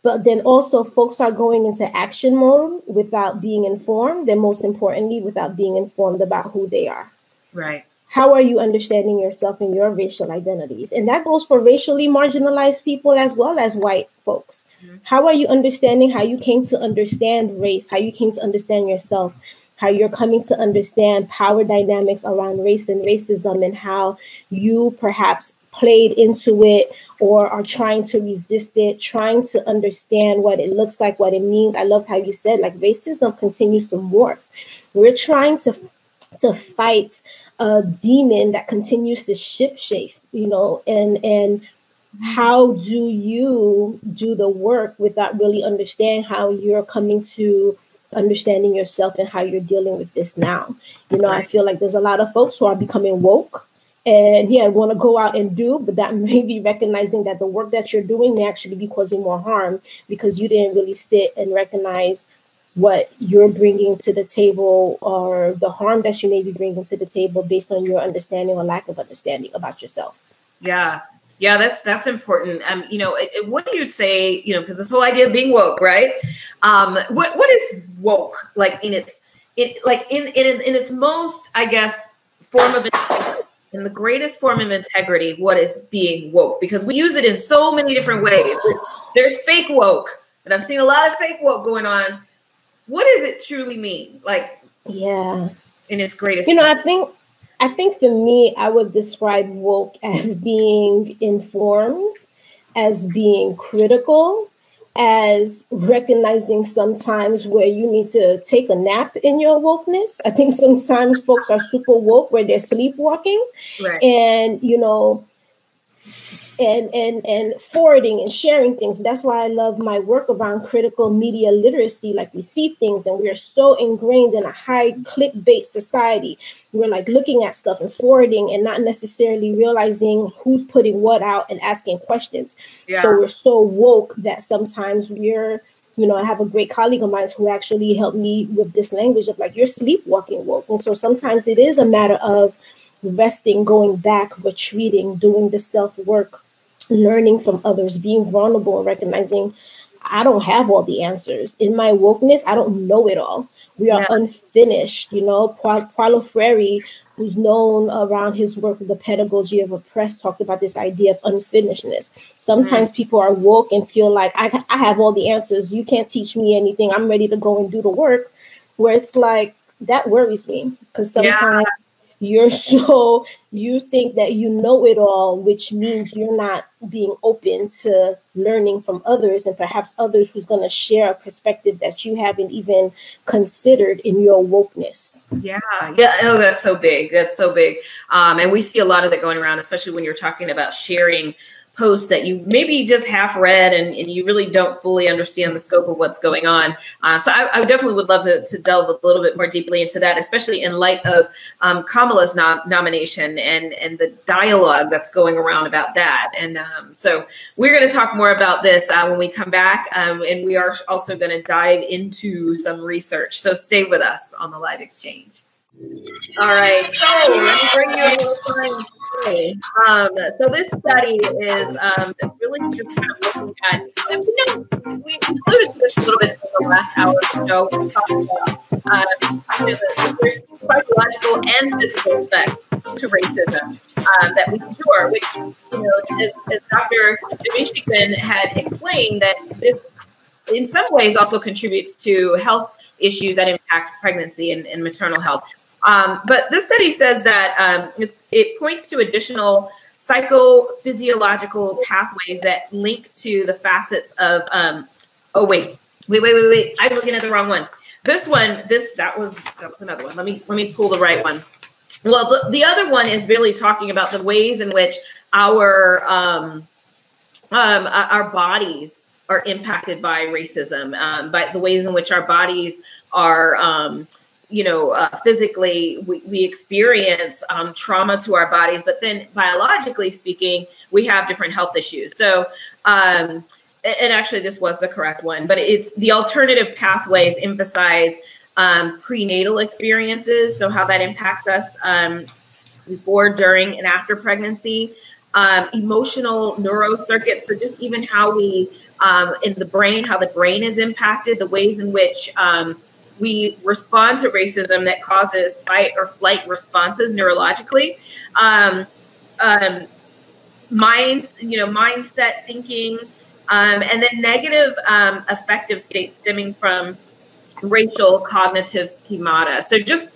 but then also folks are going into action mode without being informed and most importantly without being informed about who they are right how are you understanding yourself and your racial identities and that goes for racially marginalized people as well as white folks mm-hmm. how are you understanding how you came to understand race how you came to understand yourself how you're coming to understand power dynamics around race and racism and how you perhaps played into it or are trying to resist it, trying to understand what it looks like, what it means. I loved how you said like racism continues to morph. We're trying to to fight a demon that continues to ship shape, you know, and and how do you do the work without really understand how you're coming to understanding yourself and how you're dealing with this now. You know, I feel like there's a lot of folks who are becoming woke and yeah, want to go out and do, but that may be recognizing that the work that you're doing may actually be causing more harm because you didn't really sit and recognize what you're bringing to the table or the harm that you may be bringing to the table based on your understanding or lack of understanding about yourself. Yeah. Yeah, that's that's important. Um, you know, it, it, what do you say? You know, because this whole idea of being woke, right? Um, what what is woke like in its it like in in in its most, I guess, form of in the greatest form of integrity what is being woke because we use it in so many different ways. There's fake woke, and I've seen a lot of fake woke going on. What does it truly mean? Like, yeah, in its greatest. You know, I think, I think for me, I would describe woke as being informed, as being critical, as recognizing sometimes where you need to take a nap in your wokeness. I think sometimes folks are super woke where they're sleepwalking. Right. And, you know, and and and forwarding and sharing things. That's why I love my work around critical media literacy. Like we see things and we are so ingrained in a high clickbait society. We're like looking at stuff and forwarding and not necessarily realizing who's putting what out and asking questions. Yeah. So we're so woke that sometimes we're you know, I have a great colleague of mine who actually helped me with this language of like you're sleepwalking woke. And so sometimes it is a matter of resting, going back, retreating, doing the self work learning from others, being vulnerable and recognizing I don't have all the answers. In my wokeness, I don't know it all. We are unfinished. You know, Paulo Freire, who's known around his work with the pedagogy of oppressed, talked about this idea of unfinishedness. Sometimes people are woke and feel like I, I have all the answers. You can't teach me anything. I'm ready to go and do the work. Where it's like, that worries me because sometimes yeah you're so you think that you know it all which means you're not being open to learning from others and perhaps others who's going to share a perspective that you haven't even considered in your wokeness. Yeah yeah oh that's so big that's so big. Um, and we see a lot of that going around especially when you're talking about sharing posts that you maybe just half read and, and you really don't fully understand the scope of what's going on. Uh, so I, I, definitely would love to, to, delve a little bit more deeply into that, especially in light of um, Kamala's nom- nomination and, and the dialogue that's going around about that. And um, so we're going to talk more about this uh, when we come back. Um, and we are also going to dive into some research. So stay with us on the live exchange. All right, so let me bring you a little time. Um, so this study is um, really just kind of looking at, we know we included this a little bit in the last hour of the show. We talked about um, you there's psychological and physical effects to racism um, that we cure, which, you know, as, as Dr. Bamishigbin had explained, that this in some ways also contributes to health issues that impact pregnancy and, and maternal health. Um, but this study says that um, it, points to additional psychophysiological pathways that link to the facets of. Um, oh wait, wait, wait, wait, wait! I'm looking at the wrong one. This one, this that was that was another one. Let me let me pull the right one. Well, the, the other one is really talking about the ways in which our um, um, our bodies are impacted by racism, um, by the ways in which our bodies are, um, you know, uh, physically we, we experience um, trauma to our bodies, but then biologically speaking, we have different health issues. So, um, and actually, this was the correct one, but it's the alternative pathways emphasize um, prenatal experiences, so how that impacts us um, before, during, and after pregnancy. Um, emotional neurocircuits, so just even how we um, in the brain, how the brain is impacted, the ways in which um, we respond to racism that causes fight or flight responses neurologically. Um, um, minds, you know, mindset thinking, um, and then negative um, affective states stemming from racial cognitive schemata. So just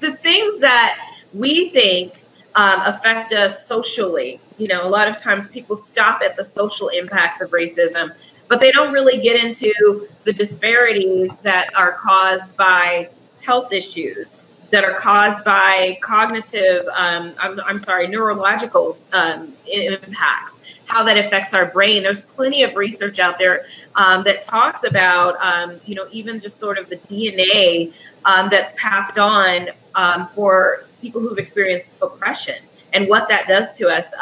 the things that we think um, affect us socially. You know, a lot of times people stop at the social impacts of racism, but they don't really get into the disparities that are caused by health issues, that are caused by cognitive, um, I'm, I'm, sorry, neurological um, impacts, how that affects our brain. There's plenty of research out there um, that talks about, um, you know, even just sort of the DNA um, that's passed on um, for people who've experienced oppression and what that does to us,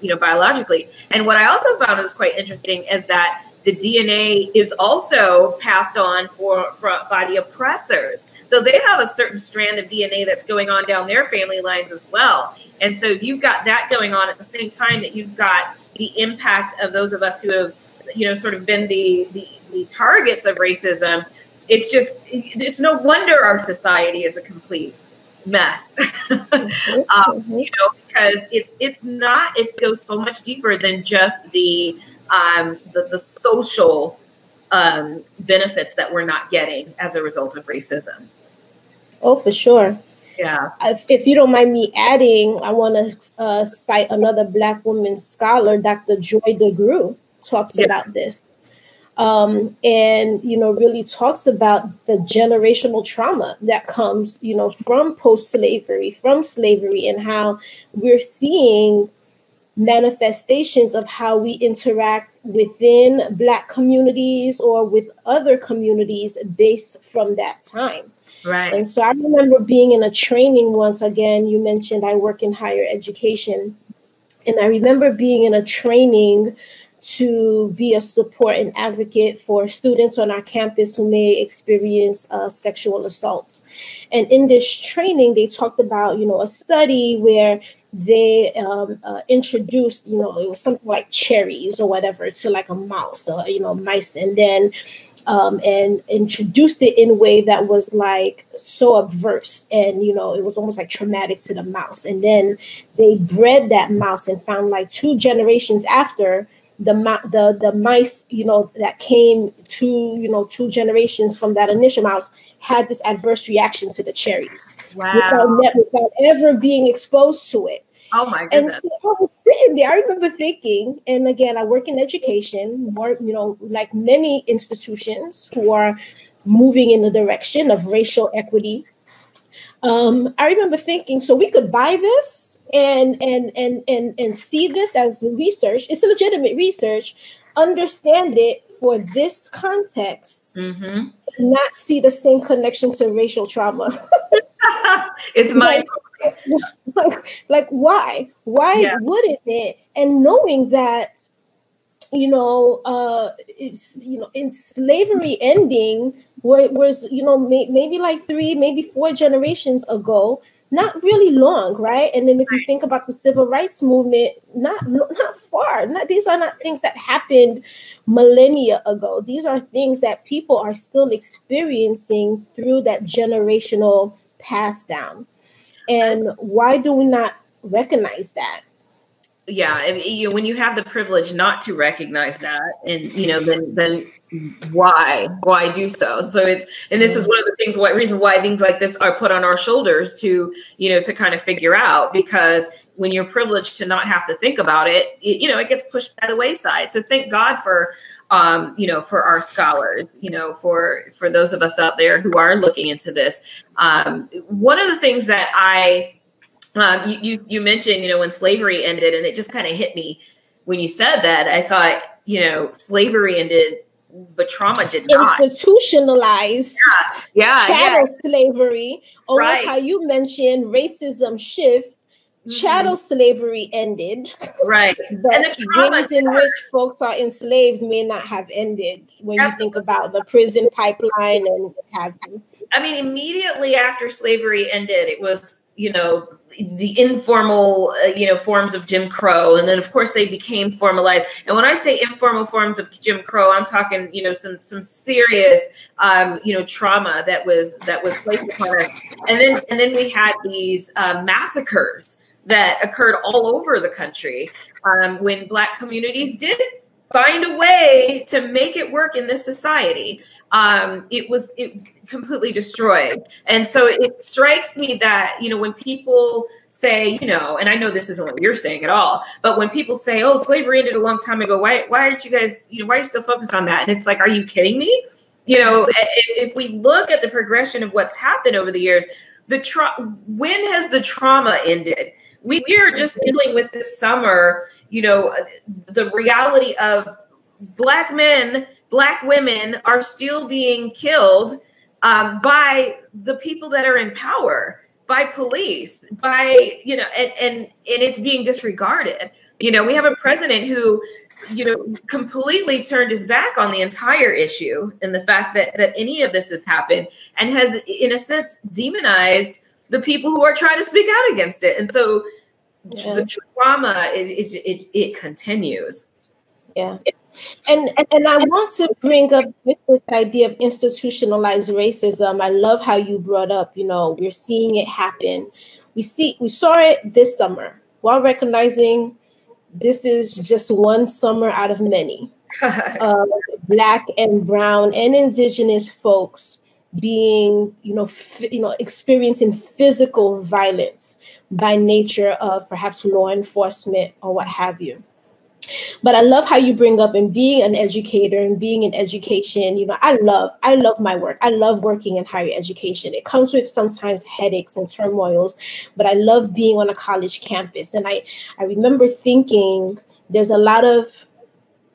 you know, biologically. And what I also found was quite interesting is that the DNA is also passed on for, for, by the oppressors. So they have a certain strand of DNA that's going on down their family lines as well. And so you've got that going on at the same time that you've got the impact of those of us who have, you know, sort of been the, the, the targets of racism. It's just, it's no wonder our society is a complete mess mm-hmm. um, you know because it's it's not it goes so much deeper than just the um, the, the social um, benefits that we're not getting as a result of racism. Oh, for sure. Yeah. If, if you don't mind me adding, I want to uh, cite another Black woman scholar, Dr. Joy DeGruy, talks yes. about this. Um, and you know really talks about the generational trauma that comes you know from post-slavery from slavery and how we're seeing manifestations of how we interact within Black communities or with other communities based from that time. Right. And so I remember being in a training once again. You mentioned I work in higher education. And I remember being in a training to be a support and advocate for students on our campus who may experience uh, sexual assault. And in this training, they talked about, you know, a study where they um, uh, introduced, you know, it was something like cherries or whatever to like a mouse or, you know, mice. And then um, and introduced it in a way that was like so adverse and you know it was almost like traumatic to the mouse and then they bred that mouse and found like two generations after the the the mice you know that came two you know two generations from that initial mouse had this adverse reaction to the cherries wow. without, without ever being exposed to it Oh my goodness. And so I was sitting there. I remember thinking, and again, I work in education, more, you know, like many institutions who are moving in the direction of racial equity. Um, I remember thinking, so we could buy this and and and and and see this as research it's a legitimate research understand it for this context mm-hmm. not see the same connection to racial trauma it's my like, like, like why why yeah. wouldn't it and knowing that you know uh it's you know in slavery ending was you know may, maybe like three maybe four generations ago not really long right? And then if you think about the civil rights movement not not far. Not these are not things that happened millennia ago. These are things that people are still experiencing through that generational pass down. And why do we not recognize that yeah and, you know, when you have the privilege not to recognize that and you know then then why why do so? So it's and this is one of the things what reason why things like this are put on our shoulders to you know to kind of figure out because when you're privileged to not have to think about it, it you know it gets pushed by the wayside. So thank god for um, you know, for our scholars, you know, for for those of us out there who are looking into this. Um, one of the things that I um, you, you, you mentioned, you know, when slavery ended, and it just kind of hit me when you said that. I thought, you know, slavery ended, but trauma did not. Institutionalized, yeah, yeah chattel yeah. slavery, almost right. how you mentioned racism shift. Mm-hmm. Chattel slavery ended. Right. but and the ways in which folks are enslaved may not have ended when Absolutely. you think about the prison pipeline and what have you. I mean, immediately after slavery ended, it was, you know, the informal, uh, you know, forms of Jim Crow, and then of course they became formalized. And when I say informal forms of Jim Crow, I'm talking, you know, some some serious, um, you know, trauma that was that was placed upon us. And then and then we had these uh, massacres that occurred all over the country um, when Black communities did find a way to make it work in this society. Um, it was it completely destroyed, and so it strikes me that you know when people say you know, and I know this isn't what you're saying at all, but when people say, "Oh, slavery ended a long time ago," why why aren't you guys you know why are you still focused on that? And it's like, are you kidding me? You know, if, if we look at the progression of what's happened over the years, the tra- when has the trauma ended? We, we are just dealing with this summer you know, the reality of black men, black women are still being killed um, by the people that are in power, by police, by you know, and and and it's being disregarded. You know, we have a president who, you know, completely turned his back on the entire issue and the fact that that any of this has happened, and has, in a sense, demonized the people who are trying to speak out against it. And so yeah. the trauma is, it, it continues. Yeah. And, and I want to bring up this idea of institutionalized racism. I love how you brought up, you know, we're seeing it happen. We see we saw it this summer while recognizing this is just one summer out of many. uh, black and brown and indigenous folks being you know you know experiencing physical violence by nature of perhaps law enforcement or what have you. But i love how you bring up and being an educator and being in education you know i love i love my work. I love working in higher education. It comes with sometimes headaches and turmoils but i love being on a college campus. And i i remember thinking there's a lot of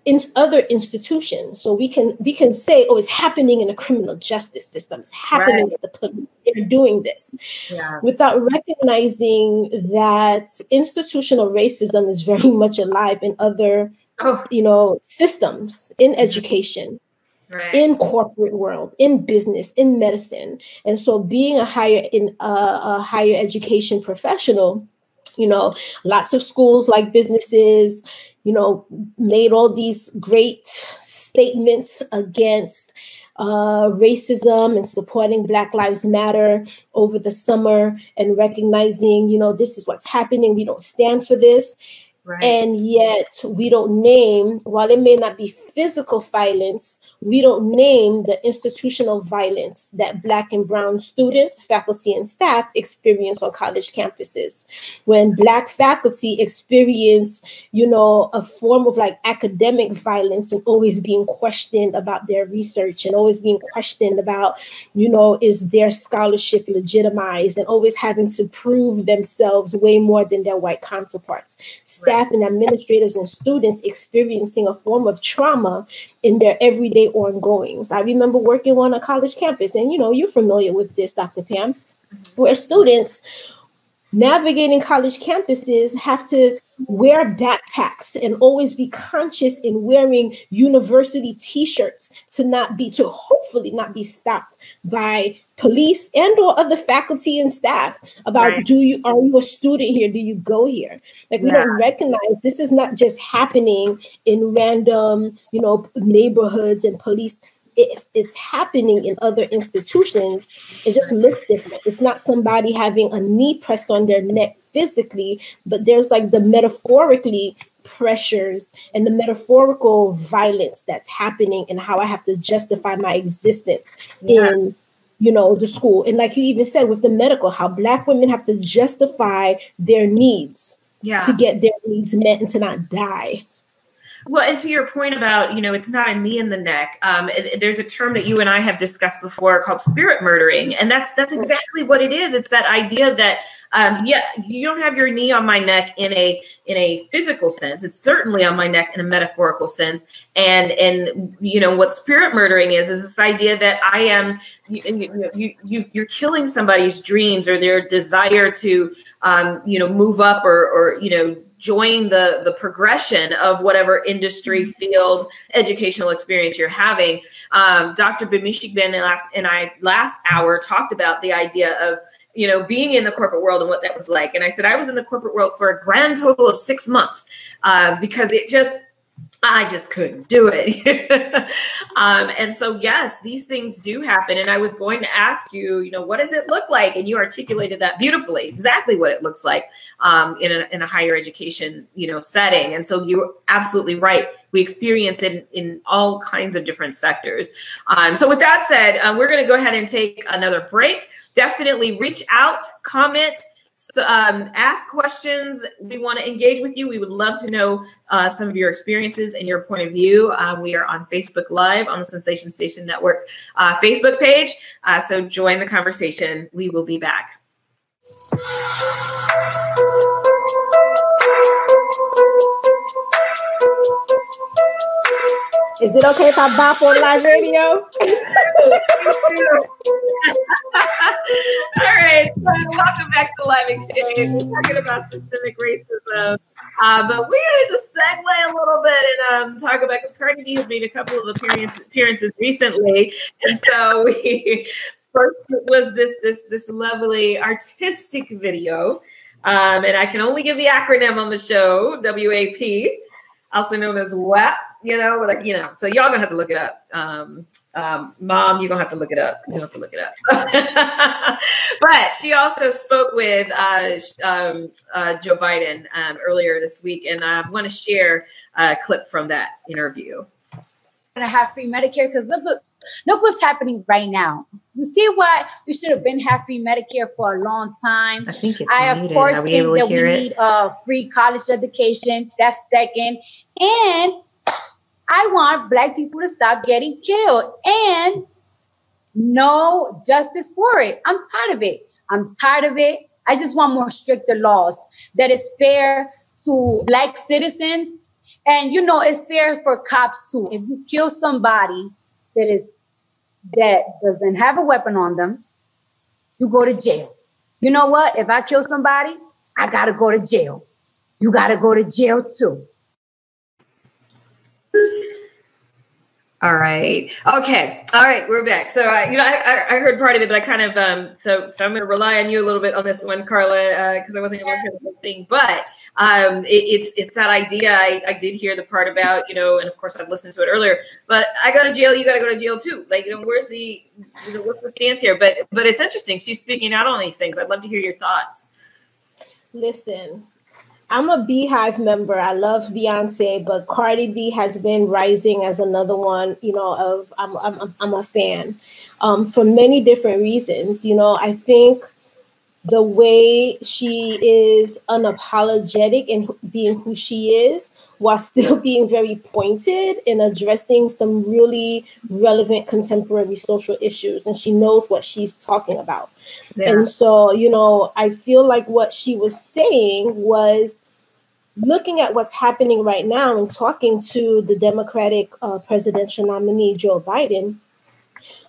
in other institutions. So we can we can say, oh, it's happening in the criminal justice system. It's happening right. with the police. They're doing this yeah. without recognizing that institutional racism is very much alive in other, oh. you know, systems in mm-hmm. education. Right. in corporate world in business in medicine and so being a higher in uh, a higher education professional you know lots of schools like businesses you know, made all these great statements against uh, racism and supporting Black Lives Matter over the summer and recognizing, you know, this is what's happening. We don't stand for this. Right. And yet we don't name, while it may not be physical violence, we don't name the institutional violence that Black and Brown students, faculty, and staff experience on college campuses. When Black faculty experience, you know, a form of like academic violence and always being questioned about their research and always being questioned about, you know, is their scholarship legitimized and always having to prove themselves way more than their white counterparts. Staff and administrators and students experiencing a form of trauma in their everyday ongoings. I remember working on a college campus, and you know, you're familiar with this, Dr. Pam, where students navigating college campuses have to wear backpacks and always be conscious in wearing university t-shirts to not be to hopefully not be stopped by police and or other faculty and staff about right. do you are you a student here do you go here like we yeah. don't recognize this is not just happening in random you know neighborhoods and police it's it's happening in other institutions it just looks different it's not somebody having a knee pressed on their neck physically but there's like the metaphorically pressures and the metaphorical violence that's happening and how i have to justify my existence yeah. in you know the school and like you even said with the medical how black women have to justify their needs yeah. to get their needs met and to not die well, and to your point about, you know, it's not a knee in the neck. Um, there's a term that you and I have discussed before called spirit murdering, and that's that's exactly what it is. It's that idea that um, yeah, you don't have your knee on my neck in a in a physical sense. It's certainly on my neck in a metaphorical sense. And and you know what spirit murdering is is this idea that I am you you, you you're killing somebody's dreams or their desire to um, you know move up or or you know join the the progression of whatever industry mm-hmm. field educational experience you're having um, dr Bamishigbin last and i last hour talked about the idea of you know being in the corporate world and what that was like and i said i was in the corporate world for a grand total of six months uh, because it just I just couldn't do it. um, and so, yes, these things do happen. And I was going to ask you, you know, what does it look like? And you articulated that beautifully, exactly what it looks like um, in, a, in a higher education, you know, setting. And so you're absolutely right. We experience it in, in all kinds of different sectors. Um, so, with that said, uh, we're going to go ahead and take another break. Definitely reach out, comment um, ask questions. We want to engage with you. We would love to know uh, some of your experiences and your point of view. Uh, we are on Facebook Live on the Sensation Station Network uh, Facebook page. Uh, so join the conversation. We will be back. Is it okay if I bop on live radio? All right. So welcome back to Live Exchange. We're talking about systemic racism. Uh, but we're going to segue a little bit and um, talk about because Cardi B has made a couple of appearance, appearances recently, and so we first was this this this lovely artistic video, um, and I can only give the acronym on the show WAP also known as WAP, you know, like, you know, so y'all gonna have to look it up. Um, um, mom, you're gonna have to look it up. You have to look it up. but she also spoke with uh, um, uh, Joe Biden um, earlier this week, and I want to share a clip from that interview. Gonna have free Medicare because look, look, look what's happening right now. You see why we should have been have free Medicare for a long time. I think it's. I of course think that we it? need a free college education. That's second, and I want black people to stop getting killed and no justice for it. I'm tired of it. I'm tired of it. I just want more stricter laws that is fair to black citizens. And you know, it's fair for cops too. If you kill somebody that is that doesn't have a weapon on them, you go to jail. You know what? If I kill somebody, I gotta go to jail. You gotta go to jail too. All right. Okay. All right. We're back. So, uh, you know, I, I, heard part of it, but I kind of, um, so, so I'm going to rely on you a little bit on this one, Carla, because uh, I wasn't able to hear the whole thing. But um, it, it's it's that idea. I, I did hear the part about, you know, and of course I've listened to it earlier. But I go to jail. You got to go to jail too. Like, you know, where's the, you know, what's the stance here? But but it's interesting. She's speaking out on these things. I'd love to hear your thoughts. Listen, I'm a BeyHive member. I love Beyonce, but Cardi B has been rising as another one. You know, of I'm I'm I'm a fan um, for many different reasons. You know, I think the way she is unapologetic in being who she is, while still being very pointed in addressing some really relevant contemporary social issues, and she knows what she's talking about. Yeah. And so, you know, I feel like what she was saying was looking at what's happening right now and talking to the Democratic uh, presidential nominee, Joe Biden,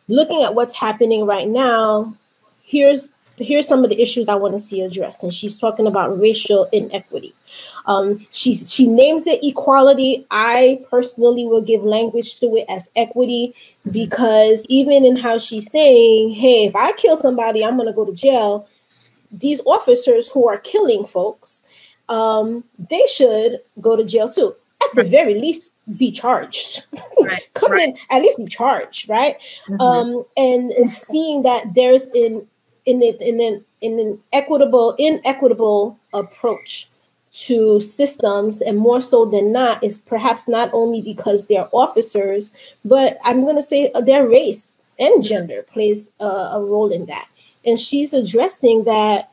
looking at what's happening right now, here's here's some of the issues I want to see addressed. And she's talking about racial inequity. Um, she's she names it equality. I personally will give language to it as equity because even in how she's saying, hey, if I kill somebody, I'm gonna go to jail. These officers who are killing folks, um, they should go to jail too. At the very least, be charged. Right, Come right. in, at least be charged, right? Mm-hmm. Um, and, and seeing that there's in in an in an in an equitable inequitable approach to systems and more so than not is perhaps not only because they're officers but i'm going to say uh, their race and gender plays a, a role in that. And she's addressing that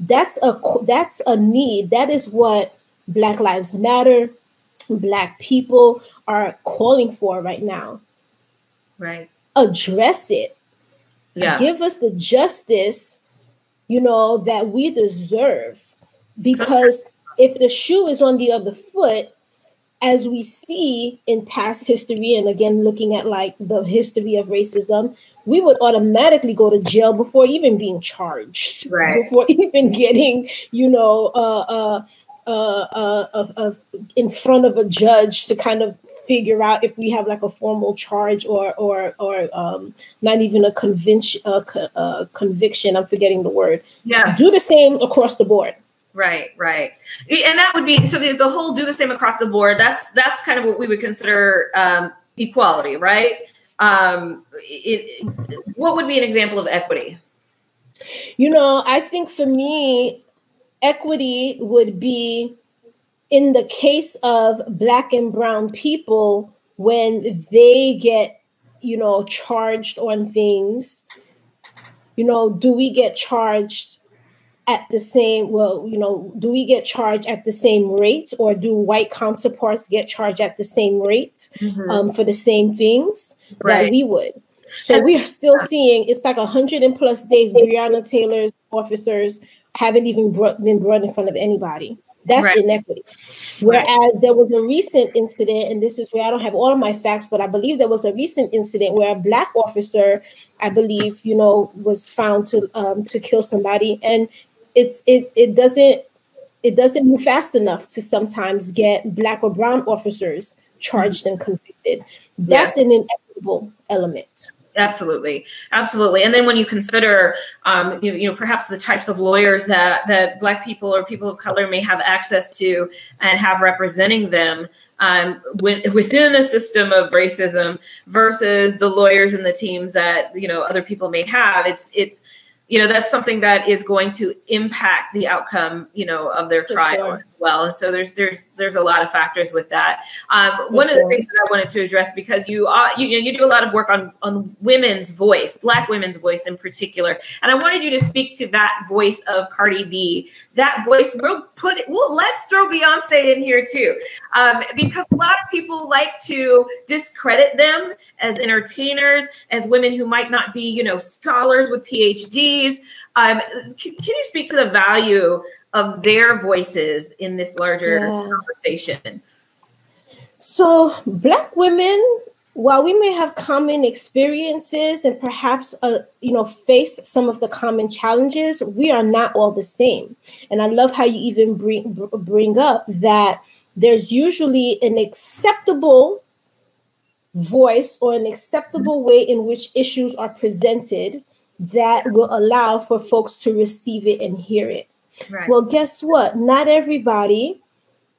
that's a that's a need. That is what black lives matter black people are calling for right now. Right. Address it yeah. Give us the justice you know that we deserve. Because if the shoe is on the other foot, as we see in past history, and again, looking at like the history of racism, we would automatically go to jail before even being charged, right. before even getting, you know, uh, uh, uh, uh, uh, in front of a judge to kind of figure out if we have like a formal charge or or or um, not even a conviction, uh, uh, conviction. I'm forgetting the word. Yeah, do the same across the board. Right, right, and that would be so. The, the whole do the same across the board. That's that's kind of what we would consider um, equality, right? Um, it, what would be an example of equity? You know, I think for me, equity would be in the case of black and brown people when they get, you know, charged on things. You know, do we get charged at the same well you know do we get charged at the same rate or do white counterparts get charged at the same rate mm-hmm. um, for the same things right. that we would so we are still seeing it's like a hundred and plus days breonna taylor's officers haven't even brought, been brought in front of anybody that's right. inequity. Whereas right. there was a recent incident, and this is where I don't have all of my facts, but I believe there was a recent incident where a black officer, I believe, you know, was found to um, to kill somebody, and it's it it doesn't it doesn't move fast enough to sometimes get black or brown officers charged and convicted. That's yeah. an inequitable element. Absolutely, absolutely. And then when you consider, um, you, you know, perhaps the types of lawyers that that Black people or people of color may have access to and have representing them um, when, within a system of racism versus the lawyers and the teams that you know other people may have, it's it's you know that's something that is going to impact the outcome you know of their For trial sure. Well. So there's there's there's a lot of factors with that. Um, one sure. of the things that i wanted to address because you are you, you do a lot of work on on women's voice black women's voice in particular. And i wanted you to speak to that voice of cardi b that voice. We'll put it well let's throw beyonce in here too. Um, because a lot of people like to discredit them as entertainers as women who might not be you know scholars with phds um, can, can, you speak to the value of their voices in this larger yeah. conversation? So, Black women, while we may have common experiences and perhaps uh, you know face some of the common challenges, we are not all the same. And I love how you even bring bring up that there's usually an acceptable voice or an acceptable way in which issues are presented that will allow for folks to receive it and hear it. Right. Well, guess what? Not everybody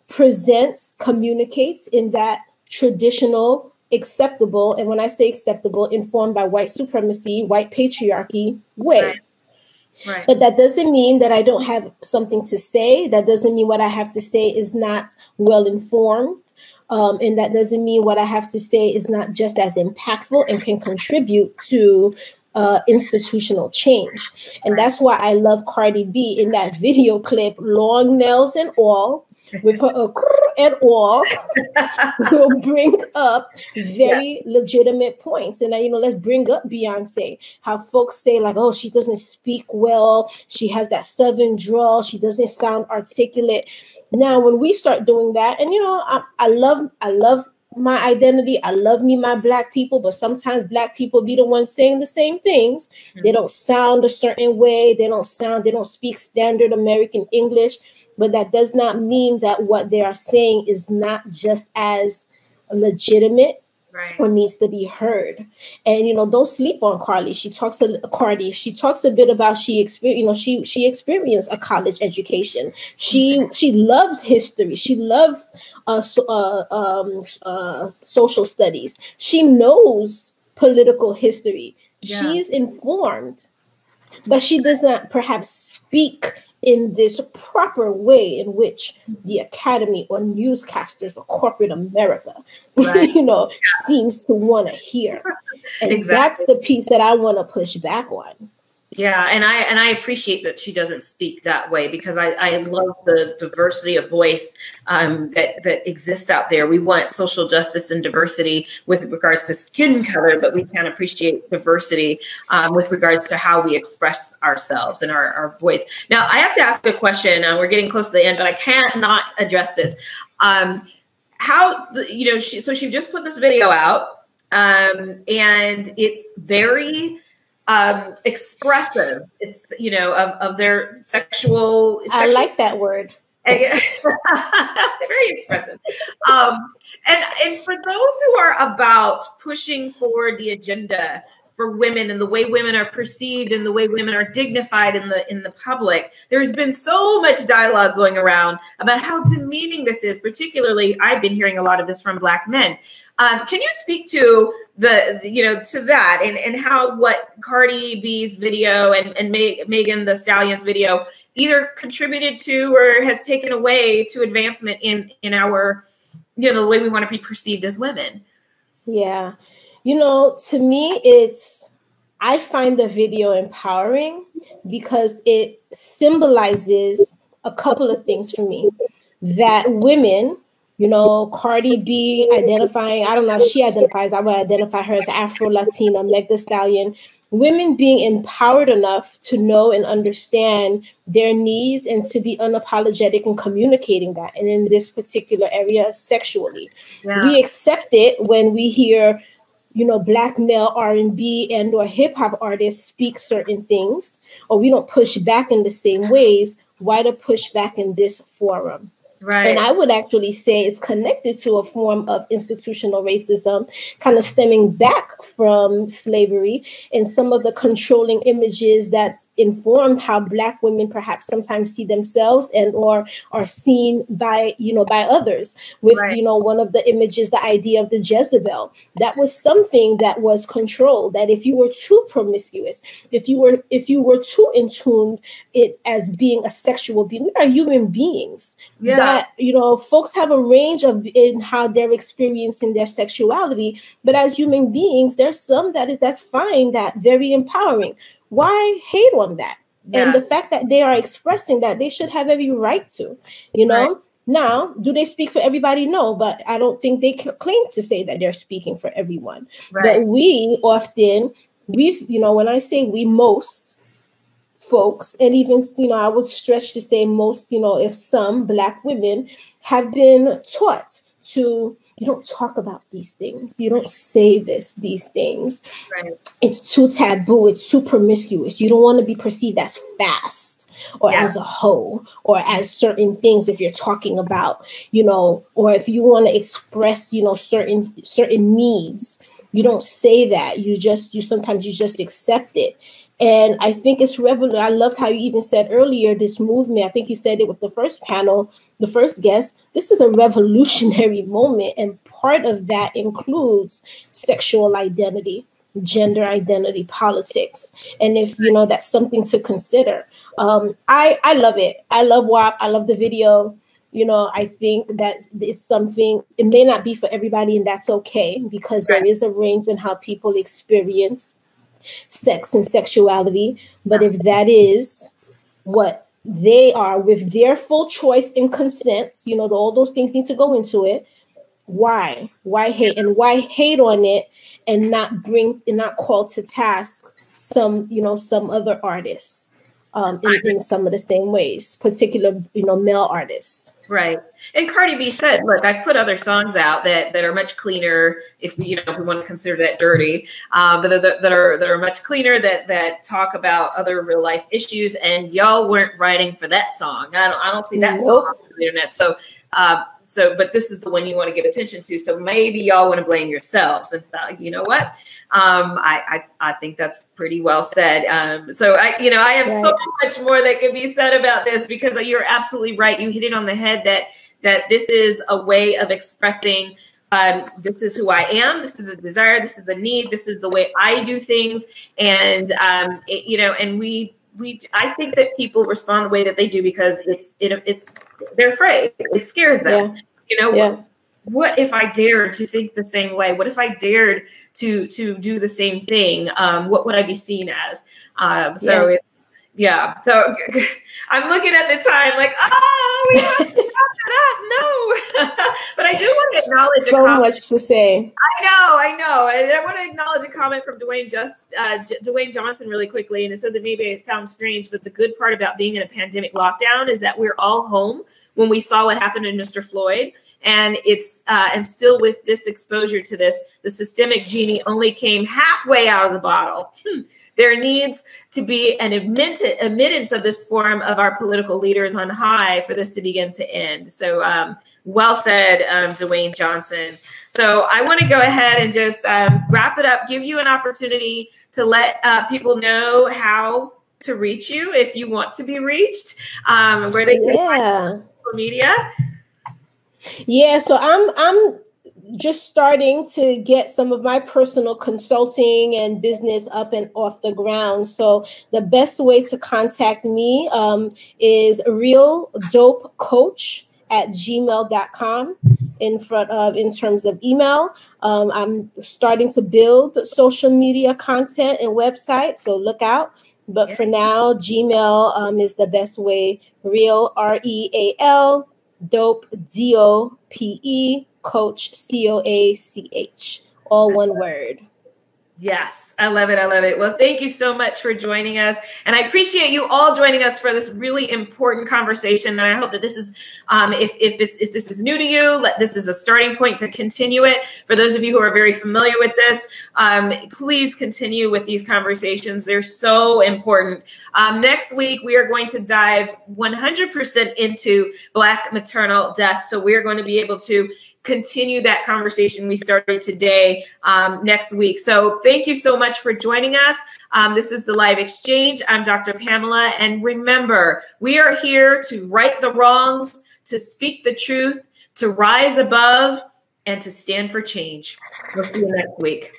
presents, communicates in that traditional, acceptable, and when I say acceptable, informed by white supremacy, white patriarchy way. Right. Right. But that doesn't mean that I don't have something to say. That doesn't mean what I have to say is not well informed. Um, and that doesn't mean what I have to say is not just as impactful and can contribute to uh, institutional change. And that's why I love Cardi B in that video clip, long nails and all, with her uh, and all, will bring up very yeah. legitimate points. And, uh, you know, let's bring up Beyonce, how folks say, like, oh, she doesn't speak well, she has that southern drawl, she doesn't sound articulate. Now, when we start doing that, and you know, I, I love, I love my identity. I love me, my black people, but sometimes black people be the ones saying the same things. Mm-hmm. They don't sound a certain way. They don't sound, they don't speak standard American English. But that does not mean that what they are saying is not just as legitimate right. or needs to be heard. And you know, don't sleep on Carly. She talks a Cardi. She talks a bit about she experienced. You know, she she experienced a college education. She mm-hmm. she loved history. She loved uh, so, uh, um, uh, social studies. She knows political history. Yeah. She's informed, but she does not perhaps speak in this proper way in which the mm-hmm. academy or newscasters or corporate America, right. you know, yeah. seems to want to hear. And exactly. that's the piece that I want to push back on. Yeah, and I and I appreciate that she doesn't speak that way because I, I love the diversity of voice um, that that exists out there. We want social justice and diversity with regards to skin color, but we can appreciate diversity um, with regards to how we express ourselves and our, our voice. Now, I have to ask a question. Uh, we're getting close to the end, but I can't not address this. Um, how you know she so she just put this video out, um, and it's very um, expressive. It's you know of, of their sexual. I like that word. very expressive. Um, and and for those who are about pushing forward the agenda for women and the way women are perceived and the way women are dignified in the in the public there's been so much dialogue going around about how demeaning this is particularly i've been hearing a lot of this from black men um, can you speak to the, you know, to that and, and how what Cardi B's video and, and Megan Thee Stallion's video either contributed to or has taken away to advancement in, in our, you know, the way we want to be perceived as women? Yeah. You know, to me, it's, I find the video empowering because it symbolizes a couple of things for me that women you know, Cardi B identifying, I don't know, she identifies, I would identify her as Afro Latina, Meg Thee Stallion. Women being empowered enough to know and understand their needs and to be unapologetic in communicating that. And in this particular area, sexually, yeah. we accept it when we hear, you know, black male R and B and or hip hop artists speak certain things, or we don't push back in the same ways. Why to push back in this forum? Right. And I would actually say it's connected to a form of institutional racism, kind of stemming back from slavery and some of the controlling images that informed how Black women perhaps sometimes see themselves and or are seen by, you know, by others. With, right. you know, one of the images, the idea of the Jezebel, that was something that was controlled. That if you were too promiscuous, if you were if you were too in tune it as being a sexual being, we are human beings. Yeah. That that you know folks have a range of in how they're experiencing their sexuality but as human beings there's some that is that's fine that very empowering why hate on that yeah. and the fact that they are expressing that they should have every right to you know right. Now, do they speak for everybody? No, but I don't think they claim to say that they're speaking for everyone. Right. But we often, we've, you know, when I say we most, folks, and even, you know, I would stretch to say most, you know, if some Black women have been taught to you don't talk about these things. You don't say this, these things. Right. It's too taboo. It's too promiscuous. You don't want to be perceived as fast or yeah. as a hoe or as certain things if you're talking about, you know, or if you want to express, you know, certain certain needs. You don't say that. You just you sometimes you just accept it. And I think it's revolutionary. I loved how you even said earlier this movement. I think you said it with the first panel, the first guest. This is a revolutionary moment. And part of that includes sexual identity, gender identity, politics. And if you know that's something to consider. Um, I, I love it. I love WAP. I love the video. You know, I think that it's something, it may not be for everybody, and that's okay because there is a range in how people experience sex and sexuality. But if that is what they are with their full choice and consent, you know, all those things need to go into it. Why? Why hate? And why hate on it and not bring and not call to task some, you know, some other artists um, in, in some of the same ways, particular, you know, male artists. Right. And Cardi B said, look, I've put other songs out that, that are much cleaner if we, you know, if we want to consider that dirty, uh, but that, that are that are much cleaner that that talk about other real life issues. And y'all weren't writing for that song. I don't I don't think that's nope. on the internet. So uh, so but this is the one you want to give attention to. So maybe y'all want to blame yourselves and you know what? Um, I, I I think that's pretty well said. Um, so I you know I have so much more that could be said about this because you're absolutely right. You hit it on the head that that this is a way of expressing um, this is who I am. This is a desire. This is a need. This is the way I do things. And um, it, you know, and we we I think that people respond the way that they do because it's it, it's they're afraid. It scares them. Yeah. You know. Yeah. What, what if I dared to think the same way? What if I dared to to do the same thing? Um, what would I be seen as? Um, so yeah. It, yeah. So I'm looking at the time like, oh, we have to wrap it up. No. but I do want to acknowledge so much to say. I know, I know. And I want to acknowledge a comment from Dwayne just uh, J- Dwayne Johnson really quickly. And it says that maybe it sounds strange, but the good part about being in a pandemic lockdown is that we're all home when we saw what happened to Mr. Floyd. And it's uh, and still with this exposure to this, the systemic genie only came halfway out of the bottle. Hmm. There needs to be an admittance of this form of our political leaders on high for this to begin to end. So, um, well said, um, Dwayne Johnson. So, I want to go ahead and just um, wrap it up, give you an opportunity to let uh, people know how to reach you if you want to be reached, um, where they can yeah. find social media. Yeah, so I'm I'm just starting to get some of my personal consulting and business up and off the ground. So the best way to contact me um, is real dope coach at gmail.com in front of in terms of email. Um, i'm starting to build social media content and website so look out. But for now gmail um, is the best way. Real r-e-a-l dope d-o-p-e Coach, C O A C H, all one word. Yes, I love it. I love it. Well, thank you so much for joining us. And I appreciate you all joining us for this really important conversation. And I hope that this is, um, if, if, if this is new to you, let, this is a starting point to continue it. For those of you who are very familiar with this, um, please continue with these conversations. They're so important. Um, next week, we are going to dive 100% into Black maternal death. So we're going to be able to continue that conversation we started today um, next week. So thank you so much for joining us. Um, this is the live exchange. I'm Dr. Pamela. And remember, we are here to right the wrongs, to speak the truth, to rise above, and to stand for change. We'll see you next week.